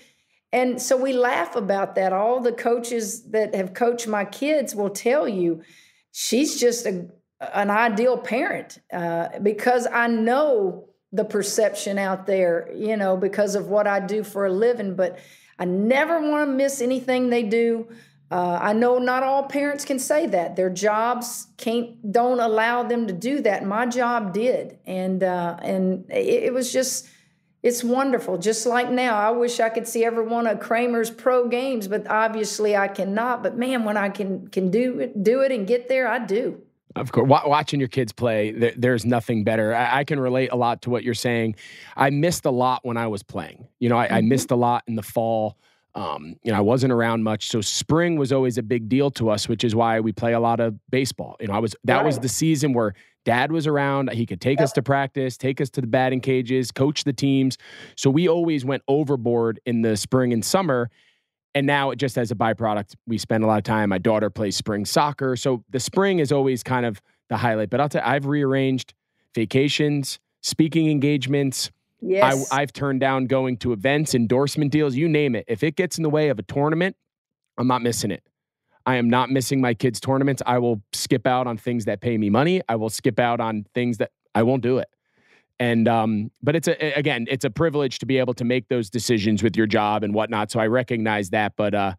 And so we laugh about that. All the coaches that have coached my kids will tell you she's just a, an ideal parent uh, because I know the perception out there, you know, because of what I do for a living. But I never want to miss anything they do. Uh, I know not all parents can say that. Their jobs can't don't allow them to do that. My job did, and uh, and it, it was just it's wonderful. Just like now, I wish I could see every one of Kramer's pro games, but obviously I cannot. But man, when I can can do it, do it and get there, I do. Of course, watching your kids play, there, there's nothing better. I, I, can relate a lot to what you're saying. I missed a lot when I was playing. You know, I, mm-hmm. I missed a lot in the fall. Um, you know, I wasn't around much, so spring was always a big deal to us, which is why we play a lot of baseball. You know, I was that right. was the season where dad was around. He could take yep. us to practice, take us to the batting cages, coach the teams. So we always went overboard in the spring and summer. And now, it just as a byproduct, we spend a lot of time. My daughter plays spring soccer, so the spring is always kind of the highlight. But I'll tell you, I've rearranged vacations, speaking engagements, Yes. I, I've turned down going to events, endorsement deals, you name it. If it gets in the way of a tournament, I'm not missing it. I am not missing my kids' tournaments. I will skip out on things that pay me money. I will skip out on things that I won't do it. And um, but it's a again, it's a privilege to be able to make those decisions with your job and whatnot. So I recognize that, but uh,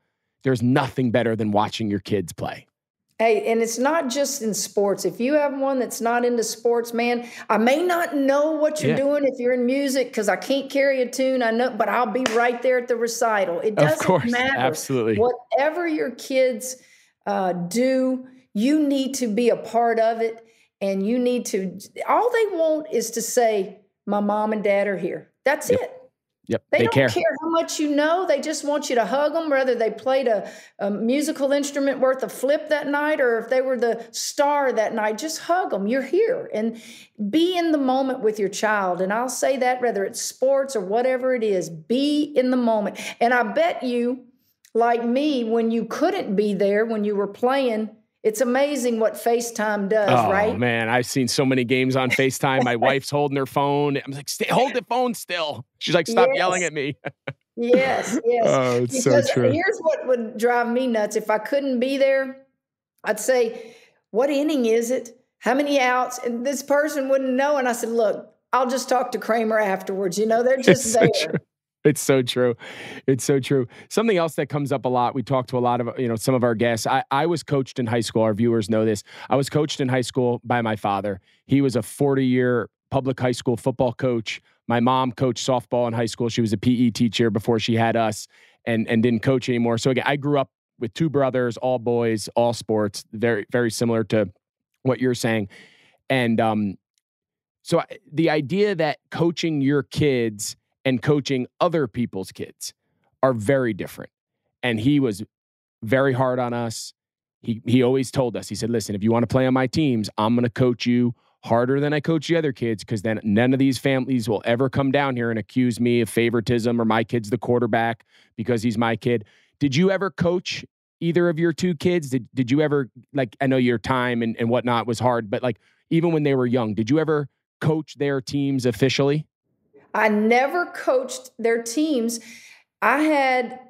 there's nothing better than watching your kids play. Hey, and it's not just in sports. If you have one that's not into sports, man, I may not know what you're yeah. doing if you're in music because I can't carry a tune. I know, but I'll be right there at the recital. It doesn't course, matter. Absolutely. Whatever your kids uh, do, you need to be a part of it. And you need to, all they want is to say, my mom and dad are here. That's yep. it. Yep, they, they don't care. care. how much you know. They just want you to hug them, whether they played a, a, musical instrument worth a flip that night or if they were the star that night. Just hug them. You're here and be in the moment with your child. And I'll say that whether it's sports or whatever it is, be in the moment. And I bet you, like me, when you couldn't be there when you were playing, it's amazing what FaceTime does, right? oh, right? man, I've seen so many games on FaceTime. My wife's holding her phone. I'm like, Stay, hold the phone still. She's like, stop yes. yelling at me. yes, yes. *laughs* Oh, it's because so true. Here's what would drive me nuts. If I couldn't be there, I'd say, what inning is it? How many outs? And this person wouldn't know. And I said, look, I'll just talk to Kramer afterwards. You know, they're just there. It's so true. It's so true. Something else that comes up a lot. We talk to a lot of you know some of our guests. I, I was coached in high school. Our viewers know this. I was coached in high school by my father. He was a 40 year public high school football coach. My mom coached softball in high school. She was a PE teacher before she had us, and and didn't coach anymore. So again, I grew up with two brothers, all boys, all sports. Very very similar to what you're saying, and um, so the idea that coaching your kids and coaching other people's kids are very different. and he was very hard on us. He he always told us. He said, "Listen, if you want to play on my teams, I'm going to coach you harder than I coach the other kids because then none of these families will ever come down here and accuse me of favoritism or my kid's the quarterback because he's my kid." Did you ever coach either of your two kids? Did did you ever like I know your time and, and whatnot was hard, but like even when they were young, did you ever coach their teams officially? I never coached their teams. I had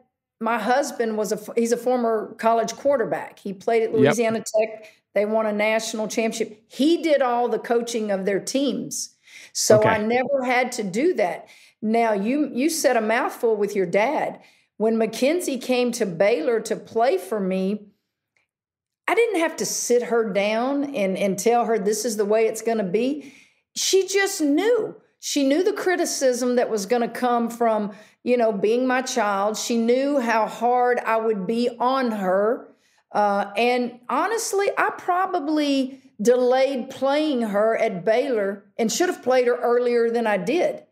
my husband was a he's a former college quarterback. He played at Louisiana yep. Tech. They won a national championship. He did all the coaching of their teams. So okay. I never had to do that. Now you you said a mouthful with your dad. When Makenzie came to Baylor to play for me, I didn't have to sit her down and, and tell her this is the way it's going to be. She just knew. She knew the criticism that was going to come from, you know, being my child. She knew how hard I would be on her. Uh, and honestly, I probably delayed playing her at Baylor and should have played her earlier than I did.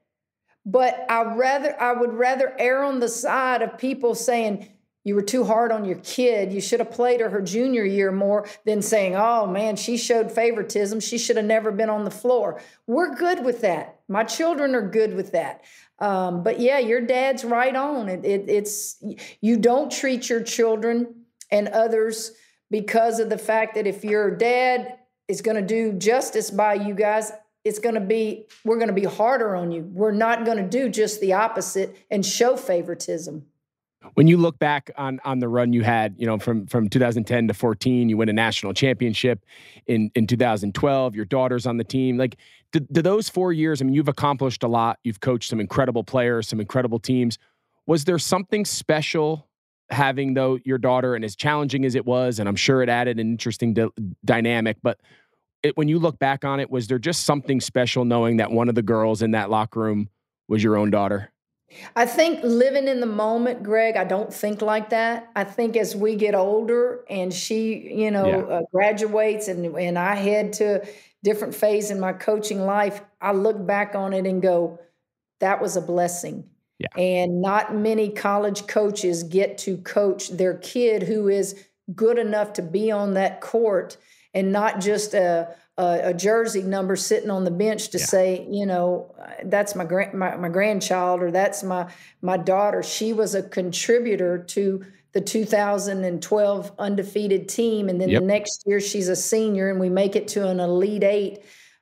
But I rather I would rather err on the side of people saying you were too hard on your kid. You should have played her her junior year more than saying, "Oh man, she showed favoritism. She should have never been on the floor." We're good with that. My children are good with that. Um, but yeah, your dad's right on. It, it, it's you don't treat your children and others because of the fact that if your dad is going to do justice by you guys, it's going to be we're going to be harder on you. We're not going to do just the opposite and show favoritism. When you look back on on the run you had, you know, from from 2010 to 14, you win a national championship in in 2012. Your daughter's on the team. Like, do, do those four years? I mean, you've accomplished a lot. You've coached some incredible players, some incredible teams. Was there something special having though your daughter, and as challenging as it was, and I'm sure it added an interesting d- dynamic, but it, when you look back on it, was there just something special knowing that one of the girls in that locker room was your own daughter? I think living in the moment, Greg, I don't think like that. I think as we get older and she, you know, yeah. uh, graduates and and I head to different phase in my coaching life, I look back on it and go, that was a blessing. Yeah. And not many college coaches get to coach their kid who is good enough to be on that court and not just a, a, a jersey number sitting on the bench to yeah. say, you know, that's my, grand my my grandchild or that's my my daughter. She was a contributor to the 2012 undefeated team, and then yep. the next year she's a senior, and we make it to an elite eight.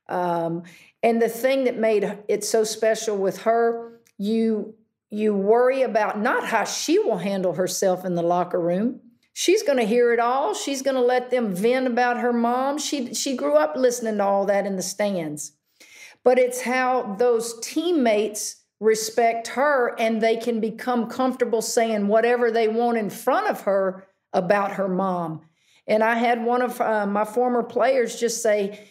Um, and the thing that made it so special with her, you you worry about not how she will handle herself in the locker room she's going to hear it all. She's going to let them vent about her mom. She she grew up listening to all that in the stands. But it's how those teammates respect her and they can become comfortable saying whatever they want in front of her about her mom. And I had one of uh, my former players just say,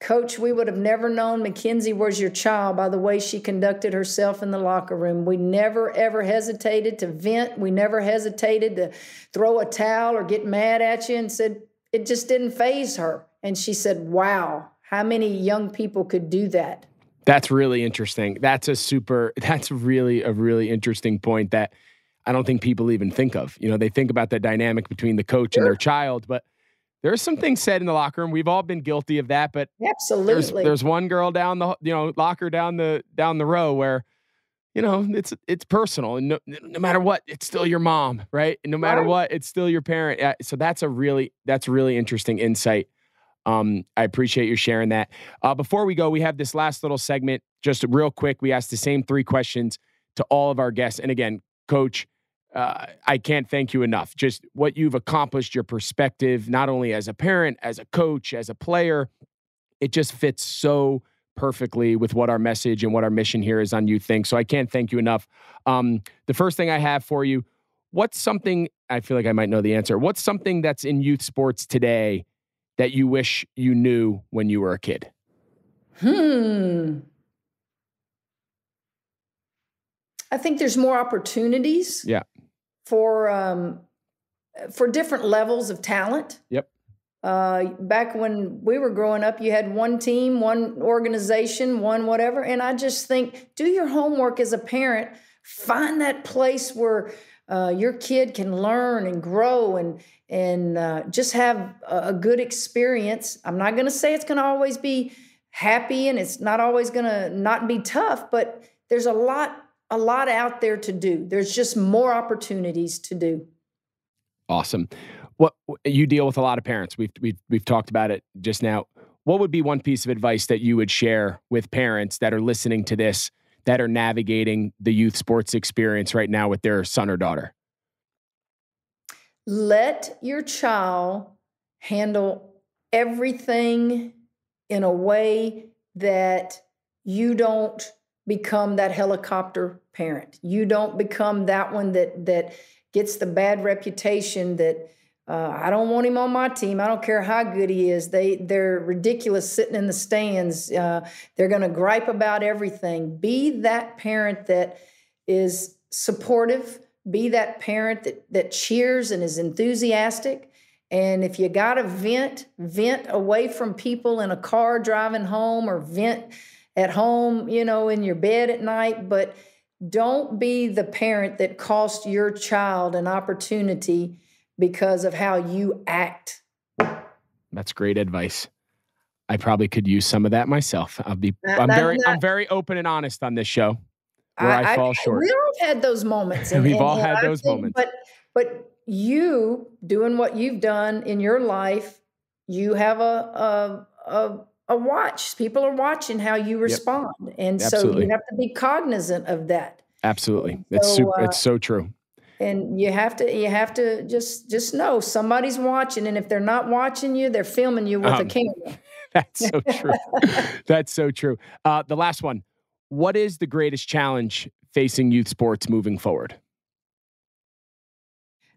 Coach, we would have never known Makenzie was your child by the way she conducted herself in the locker room. We never, ever hesitated to vent. We never hesitated to throw a towel or get mad at you and said, it just didn't phase her. And she said, Wow, how many young people could do that? That's really interesting. That's a super, *laughs* that's really a really interesting point that I don't think people even think of. You know, they think about the dynamic between the coach sure. and their child, but there's some things said in the locker room. We've all been guilty of that, but absolutely, there's, there's one girl down the you know locker down the down the row where you know it's it's personal, and no, no matter what, it's still your mom, right? And no matter right. what, it's still your parent. Yeah, so that's a really that's really interesting insight. Um, I appreciate you sharing that. Uh, before we go, we have this last little segment, just real quick. We ask the same three questions to all of our guests, and again, Coach uh, I can't thank you enough. Just what you've accomplished, your perspective, not only as a parent, as a coach, as a player, it just fits so perfectly with what our message and what our mission here is on Youth Inc. So I can't thank you enough. Um, the first thing I have for you, what's something, I feel like I might know the answer. What's something that's in youth sports today that you wish you knew when you were a kid? Hmm. I think there's more opportunities. Yeah for um, for different levels of talent. Yep. Uh, back when we were growing up, you had one team, one organization, one whatever. And I just think do your homework as a parent. Find that place where uh, your kid can learn and grow and and uh, just have a, good experience. I'm not going to say it's going to always be happy and it's not always going to not be tough, but there's a lot a lot out there to do. There's just more opportunities to do. Awesome. What you deal with a lot of parents. We've we've we've talked about it just now. What would be one piece of advice that you would share with parents that are listening to this that are navigating the youth sports experience right now with their son or daughter? Let your child handle everything in a way that you don't become that helicopter parent. You don't become that one that that gets the bad reputation that uh, I don't want him on my team. I don't care how good he is. They they're ridiculous sitting in the stands. Uh, they're going to gripe about everything. Be that parent that is supportive. Be that parent that that cheers and is enthusiastic. And if you got to vent, vent away from people in a car driving home, or vent at home, you know, in your bed at night. But don't be the parent that cost your child an opportunity because of how you act. That's great advice. I probably could use some of that myself. I'll be I'm very not, I'm very open and honest on this show where I, I fall short. We all had those moments. And, *laughs* We've and, all had those moments. But but you doing what you've done in your life, you have a a a, a watch. People are watching how you respond. Yep. And Absolutely. so you have to be cognizant of that. Absolutely. It's so, super, uh, it's so true and you have to you have to just just know somebody's watching and if they're not watching you they're filming you with um, a camera *laughs* that's so true *laughs* that's so true uh, the last one what is the greatest challenge facing youth sports moving forward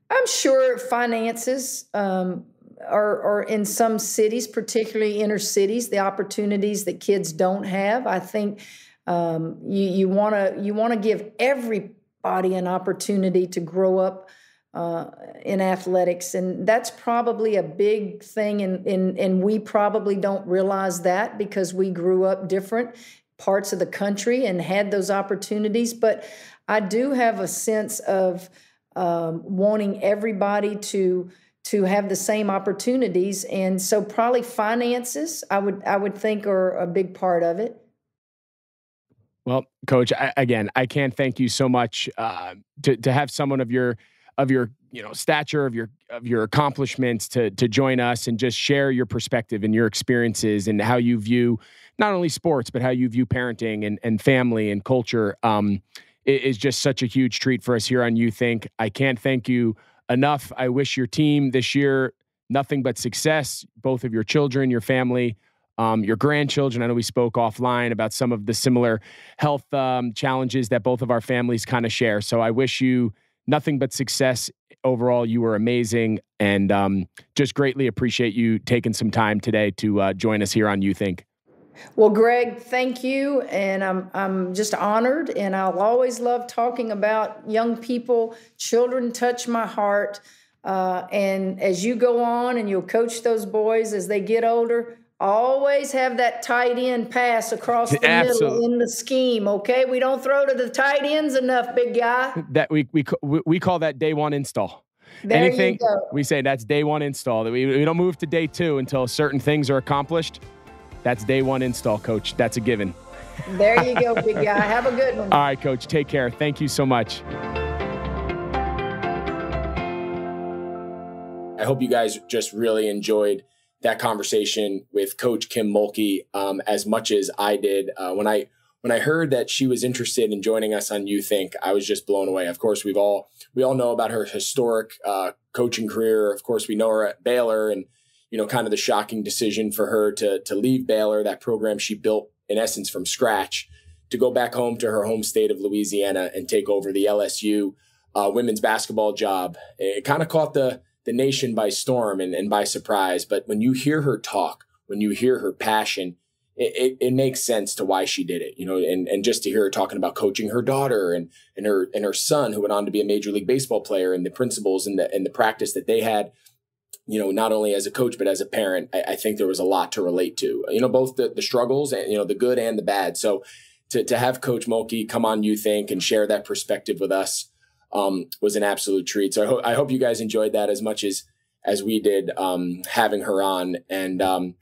i'm sure finances um, are, are in some cities particularly inner cities the opportunities that kids don't have i think um, you want to you want to give everybody an opportunity to grow up uh, in athletics. And that's probably a big thing. And, and, and we probably don't realize that because we grew up different parts of the country and had those opportunities. But I do have a sense of um, wanting everybody to to have the same opportunities and so probably finances i would i would think are a big part of it well, Coach, I, again, I can't thank you so much uh, to to have someone of your of your you know stature of your of your accomplishments to to join us and just share your perspective and your experiences and how you view not only sports but how you view parenting and and family and culture. Um, is just such a huge treat for us here on Youth Inc. I can't thank you enough. I wish your team this year nothing but success, both of your children, your family um, your grandchildren. I know we spoke offline about some of the similar health um, challenges that both of our families kind of share. So I wish you nothing but success overall. You were amazing, and um, just greatly appreciate you taking some time today to uh, join us here on Youth Inc. Well, Greg, thank you, and I'm I'm just honored, and I'll always love talking about young people. Children touch my heart, uh, and as you go on and you'll coach those boys as they get older, Always have that tight end pass across the Absolutely. middle in the scheme. Okay, we don't throw to the tight ends enough, big guy. That we we we call that day one install. There Anything we say that's day one install. That we, we don't move to day two until certain things are accomplished. That's day one install, coach. That's a given. There you go, big guy. *laughs* Have a good one. All right, coach. Take care. Thank you so much. I hope you guys just really enjoyed that conversation with Coach Kim Mulkey um, as much as I did. Uh, when I when I heard that she was interested in joining us on Youth Inc, I was just blown away. Of course, we've all we all know about her historic uh, coaching career. Of course, we know her at Baylor, and you know, kind of the shocking decision for her to to leave Baylor, that program she built in essence from scratch, to go back home to her home state of Louisiana and take over the LSU uh, women's basketball job. It kind of caught the the nation by storm and, and by surprise. But when you hear her talk, when you hear her passion, it, it, it, makes sense to why she did it, you know, and, and just to hear her talking about coaching her daughter and, and her, and her son who went on to be a major league baseball player and the principles and the, and the practice that they had, you know, not only as a coach, but as a parent, I, I think there was a lot to relate to, you know, both the, the struggles and, you know, the good and the bad. So to, to have coach Mulkey come on, Youth Inc, and share that perspective with us, um, was an absolute treat. So I, ho- I hope you guys enjoyed that as much as as we did um, having her on. And um,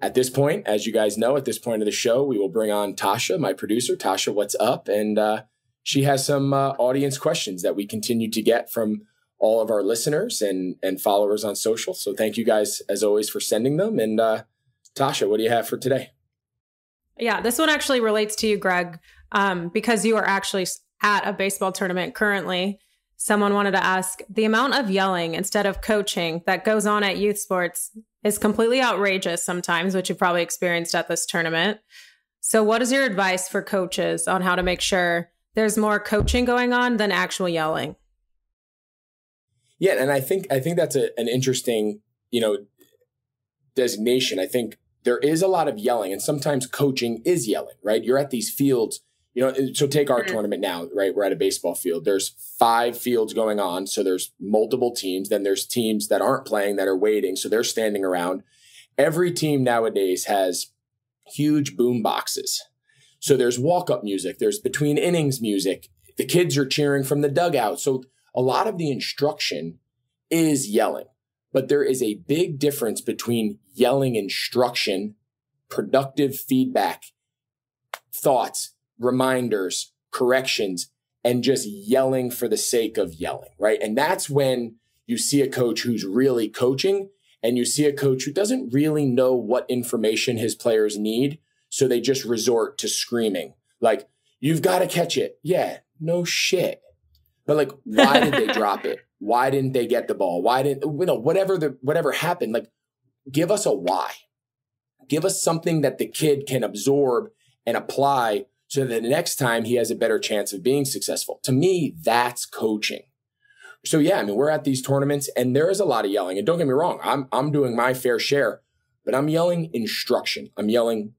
at this point, as you guys know, at this point of the show, we will bring on Tasha, my producer. Tasha, what's up? And uh, she has some uh, audience questions that we continue to get from all of our listeners and and followers on social. So thank you guys as always for sending them. And uh, Tasha, what do you have for today? Yeah, this one actually relates to you, Greg, um, because you are actually at a baseball tournament currently. Someone wanted to ask the amount of yelling instead of coaching that goes on at youth sports is completely outrageous sometimes, which you've probably experienced at this tournament. So, what is your advice for coaches on how to make sure there's more coaching going on than actual yelling? Yeah, and I think I think that's a, an interesting, you know, designation. I think there is a lot of yelling, and sometimes coaching is yelling. Right? You're at these fields. You know, so take our mm-hmm. tournament now, right? We're at a baseball field. There's five fields going on. So there's multiple teams. Then there's teams that aren't playing that are waiting. So they're standing around. Every team nowadays has huge boom boxes. So there's walk up music, there's between innings music. The kids are cheering from the dugout. So a lot of the instruction is yelling, but there is a big difference between yelling instruction, productive feedback, thoughts, reminders, corrections, and just yelling for the sake of yelling, right? And that's when you see a coach who's really coaching and you see a coach who doesn't really know what information his players need. So they just resort to screaming, like, you've got to catch it. Yeah, no shit. But like, why did they *laughs* drop it? Why didn't they get the ball? Why didn't you know whatever the whatever happened? Like, give us a why. Give us something that the kid can absorb and apply so that the next time he has a better chance of being successful. To me, that's coaching. So yeah, I mean, we're at these tournaments and there is a lot of yelling. And don't get me wrong, I'm I'm doing my fair share, but I'm yelling instruction. I'm yelling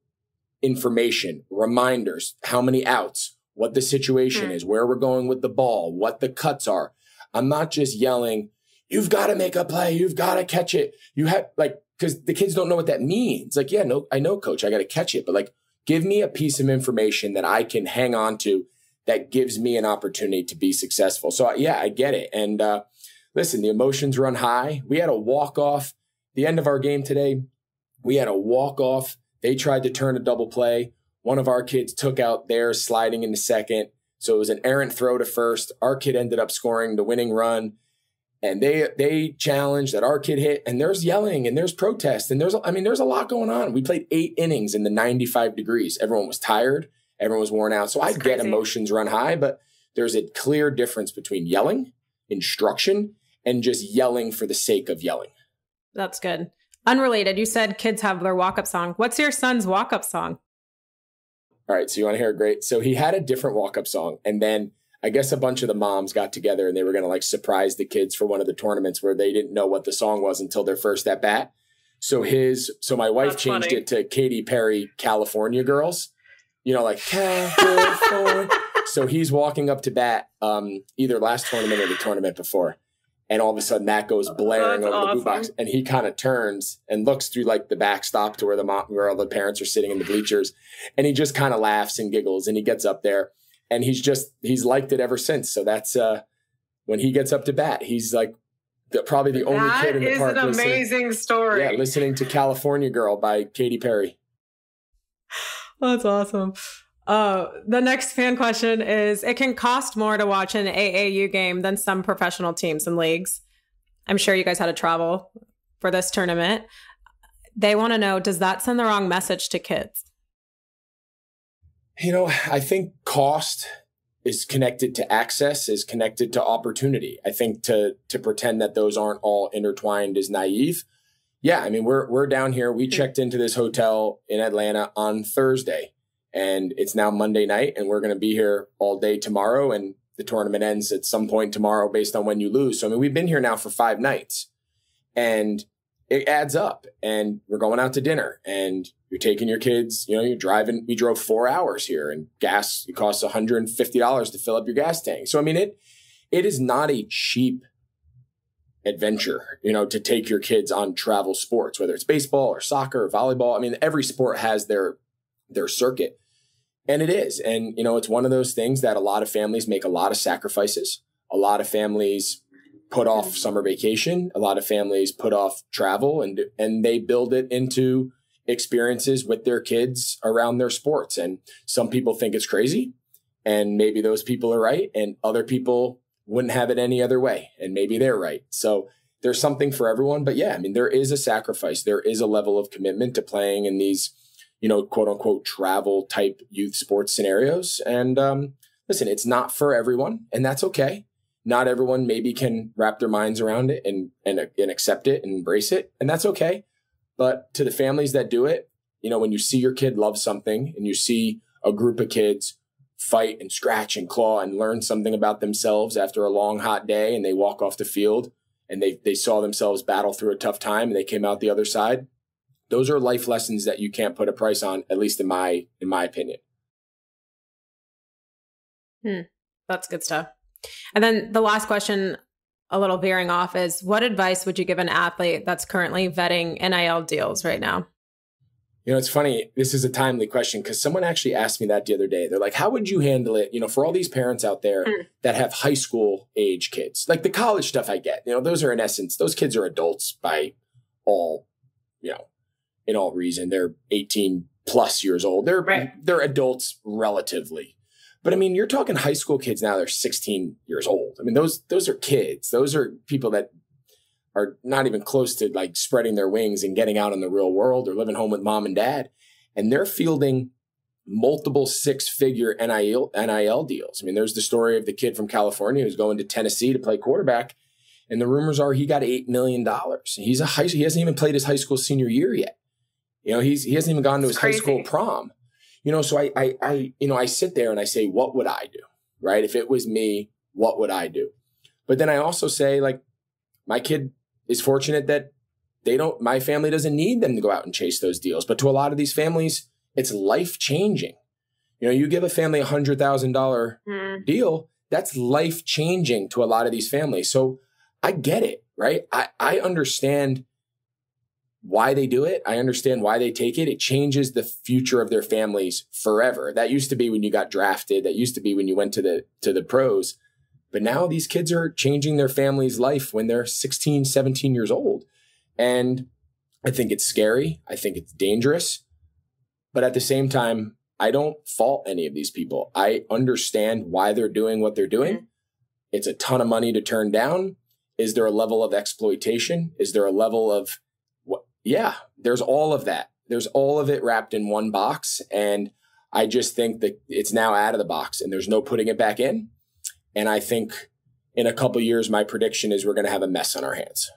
information, reminders, how many outs, what the situation mm. is, where we're going with the ball, what the cuts are. I'm not just yelling, you've got to make a play, you've got to catch it. You have like, because the kids don't know what that means. Like, yeah, no, I know, coach, I got to catch it, but like, give me a piece of information that I can hang on to that gives me an opportunity to be successful. So yeah, I get it. And uh, listen, the emotions run high. We had a walk off. The end of our game today, we had a walk off. They tried to turn a double play. One of our kids took out theirs sliding into second. So it was an errant throw to first. Our kid ended up scoring the winning run. And they they challenged that our kid hit, and there's yelling and there's protest and there's I mean there's a lot going on. We played eight innings in the 95 degrees. Everyone was tired, everyone was worn out. So That's I get crazy. emotions run high, but there's a clear difference between yelling, instruction, and just yelling for the sake of yelling. That's good. Unrelated, you said kids have their walk up song. What's your son's walk up song? All right, so you want to hear a great? So he had a different walk up song, and then I guess a bunch of the moms got together and they were going to like surprise the kids for one of the tournaments where they didn't know what the song was until their first at bat. So his, so my wife That's changed funny. it to Katy Perry, California Girls. You know, like *laughs* California. so he's walking up to bat, um, either last tournament or the tournament before, and all of a sudden that goes blaring That's over awesome. the boot box and he kind of turns and looks through like the backstop to where the mom where all the parents are sitting in the bleachers and he just kind of laughs and giggles and he gets up there and he's just he's liked it ever since. So that's uh when he gets up to bat he's like the, probably the only that kid in the is park an amazing story. Yeah listening to california girl by katy perry. *sighs* That's awesome uh, the next fan question is It can cost more to watch an AAU game than some professional teams and leagues. I'm sure you guys had to travel for this tournament. They want to know Does that send the wrong message to kids? You know, I think cost is connected to access, is connected to opportunity. I think to to pretend that those aren't all intertwined is naive. Yeah, I mean, we're we're down here. We hmm. checked into this hotel in Atlanta on Thursday and it's now Monday night, and we're going to be here all day tomorrow. And the tournament ends at some point tomorrow based on when you lose. So, I mean, we've been here now for five nights and it adds up. And we're going out to dinner and you're taking your kids, you know, you're driving. We drove four hours here and gas, it costs $150 to fill up your gas tank. So, I mean, it, it is not a cheap adventure, you know, to take your kids on travel sports, whether it's baseball or soccer or volleyball. I mean, every sport has their their circuit. And it is. And, you know, it's one of those things that a lot of families make a lot of sacrifices. a lot of families put off summer vacation. A lot of families put off travel and and they build it into experiences with their kids around their sports. And some people think it's crazy, and maybe those people are right, and other people wouldn't have it any other way, and maybe they're right. So there's something for everyone. But yeah, I mean, there is a sacrifice. There is a level of commitment to playing in these, you know, quote unquote travel type youth sports scenarios. And um, listen, it's not for everyone, and that's okay not everyone maybe can wrap their minds around it and, and, and accept it and embrace it. And that's okay. But to the families that do it, you know, when you see your kid love something and you see a group of kids fight and scratch and claw and learn something about themselves after a long hot day and they walk off the field and they, they saw themselves battle through a tough time and they came out the other side. Those are life lessons that you can't put a price on, at least in my, in my opinion. Hmm. That's good stuff. And then the last question, a little veering off, is what advice would you give an athlete that's currently vetting NIL deals right now? You know, it's funny. This is a timely question because someone actually asked me that the other day. They're like, how would you handle it? You know, for all these parents out there mm. that have high school age kids, like the college stuff I get, you know, those are in essence, those kids are adults by all, you know, in all reason. They're 18 plus years old. They're, right. they're adults relatively. But I mean, you're talking high school kids now, they're 16 years old. I mean, those those are kids. Those are people that are not even close to like spreading their wings and getting out in the real world or living home with mom and dad. And they're fielding multiple six figure NIL, NIL deals. I mean, there's the story of the kid from California who's going to Tennessee to play quarterback. And the rumors are he got $8 million. He's a high, he hasn't even played his high school senior year yet. You know, he's, he hasn't even gone to his high school prom. You know, so I, I, I, you know, I sit there and I say, what would I do? Right? If it was me, what would I do? But then I also say, like, my kid is fortunate that they don't, my family doesn't need them to go out and chase those deals. But to a lot of these families, it's life changing. You know, you give a family a hundred thousand dollar hmm. deal, that's life changing to a lot of these families. So I get it, right? I, I understand why they do it. I understand why they take it. It changes the future of their families forever. That used to be when you got drafted. That used to be when you went to the to the pros. But now these kids are changing their family's life when they're 16, 17 years old. And I think it's scary. I think it's dangerous. But at the same time, I don't fault any of these people. I understand why they're doing what they're doing. It's a ton of money to turn down. Is there a level of exploitation? Is there a level of yeah, there's all of that. There's all of it wrapped in one box. And I just think that it's now out of the box and there's no putting it back in. And I think in a couple years, my prediction is we're going to have a mess on our hands.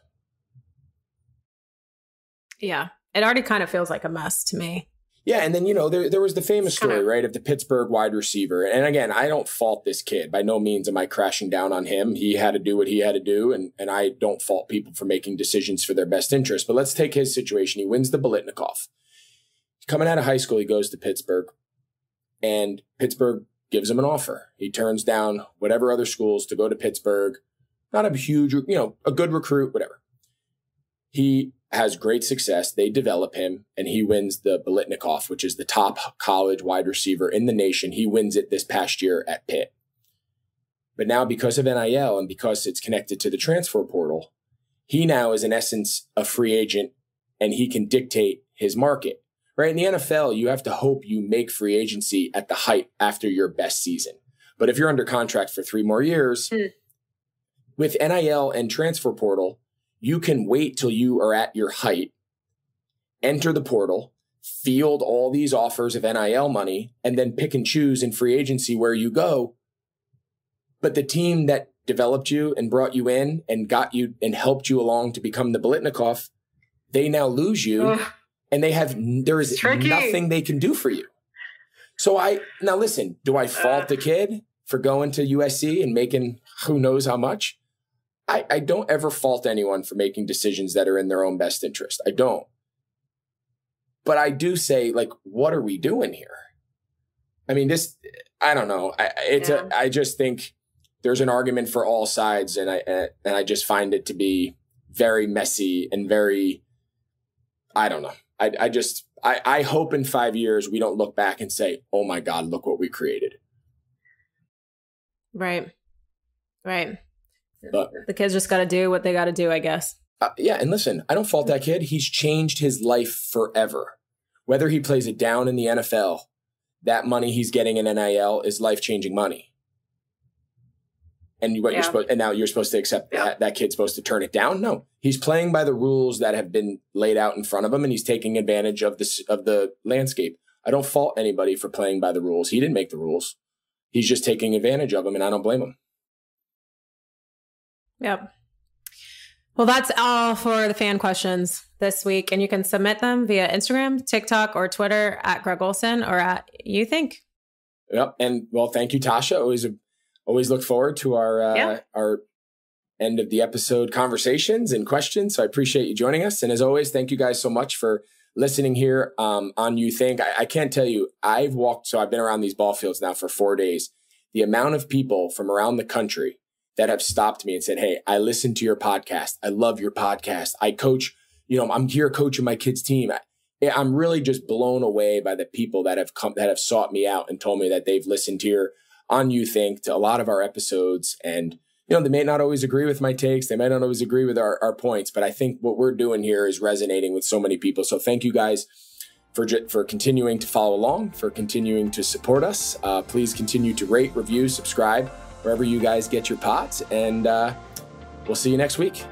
Yeah, it already kind of feels like a mess to me. Yeah, and then you know there there was the famous story, right, of the Pittsburgh wide receiver. And again, I don't fault this kid. By no means am I crashing down on him. He had to do what he had to do, and and I don't fault people for making decisions for their best interest. But let's take his situation. He wins the Biletnikoff. Coming out of high school, he goes to Pittsburgh, and Pittsburgh gives him an offer. He turns down whatever other schools to go to Pittsburgh. Not a huge, you know, a good recruit, whatever. He has great success. They develop him and he wins the Biletnikoff, which is the top college wide receiver in the nation. He wins it this past year at Pitt. But now, because of NIL and because it's connected to the transfer portal, he now is in essence a free agent and he can dictate his market. Right? In the NFL, you have to hope you make free agency at the height after your best season. But if you're under contract for three more years, mm. with NIL and transfer portal, you can wait till you are at your height, enter the portal, field all these offers of NIL money, and then pick and choose in free agency where you go. But the team that developed you and brought you in and got you and helped you along to become the Biletnikoff, they now lose you Ugh. and they have, there is nothing they can do for you. So I, now listen, do I fault uh. the kid for going to USC and making who knows how much? I, I don't ever fault anyone for making decisions that are in their own best interest. I don't. But I do say, like, what are we doing here? I mean, this, I don't know. I, it's yeah. a, I just think there's an argument for all sides, and I uh, and I just find it to be very messy and very, I don't know. I, I just I, I hope in five years we don't look back and say, oh my God, look what we created. Right. Right. But the kids just got to do what they got to do, I guess. Uh, yeah, and listen, I don't fault that kid. He's changed his life forever. Whether he plays it down in the NFL, that money he's getting in NIL is life changing money. And what yeah. you're supposed, and now you're supposed to accept yeah. that that kid's supposed to turn it down. No, he's playing by the rules that have been laid out in front of him, and he's taking advantage of this of the landscape. I don't fault anybody for playing by the rules. He didn't make the rules. He's just taking advantage of them, and I don't blame him. Yep. Well, that's all for the fan questions this week. And you can submit them via Instagram, TikTok, or Twitter at Greg Olsen or at Youth Inc. Yep. And well, thank you, Tasha. Always, always look forward to our, uh, yeah. our end of the episode conversations and questions. So I appreciate you joining us. And as always, thank you guys so much for listening here um, on Youth Inc. I, I can't tell you, I've walked, so I've been around these ball fields now for four days. The amount of people from around the country that have stopped me and said, Hey, I listen to your podcast. I love your podcast. I coach, you know, I'm here coaching my kids' team. I'm really just blown away by the people that have come, that have sought me out and told me that they've listened here on Youth Inc to a lot of our episodes. And, you know, they may not always agree with my takes. They might not always agree with our, our points, but I think what we're doing here is resonating with so many people. So thank you guys for, for continuing to follow along, for continuing to support us. Uh, please continue to rate, review, subscribe wherever you guys get your pots. And uh, we'll see you next week.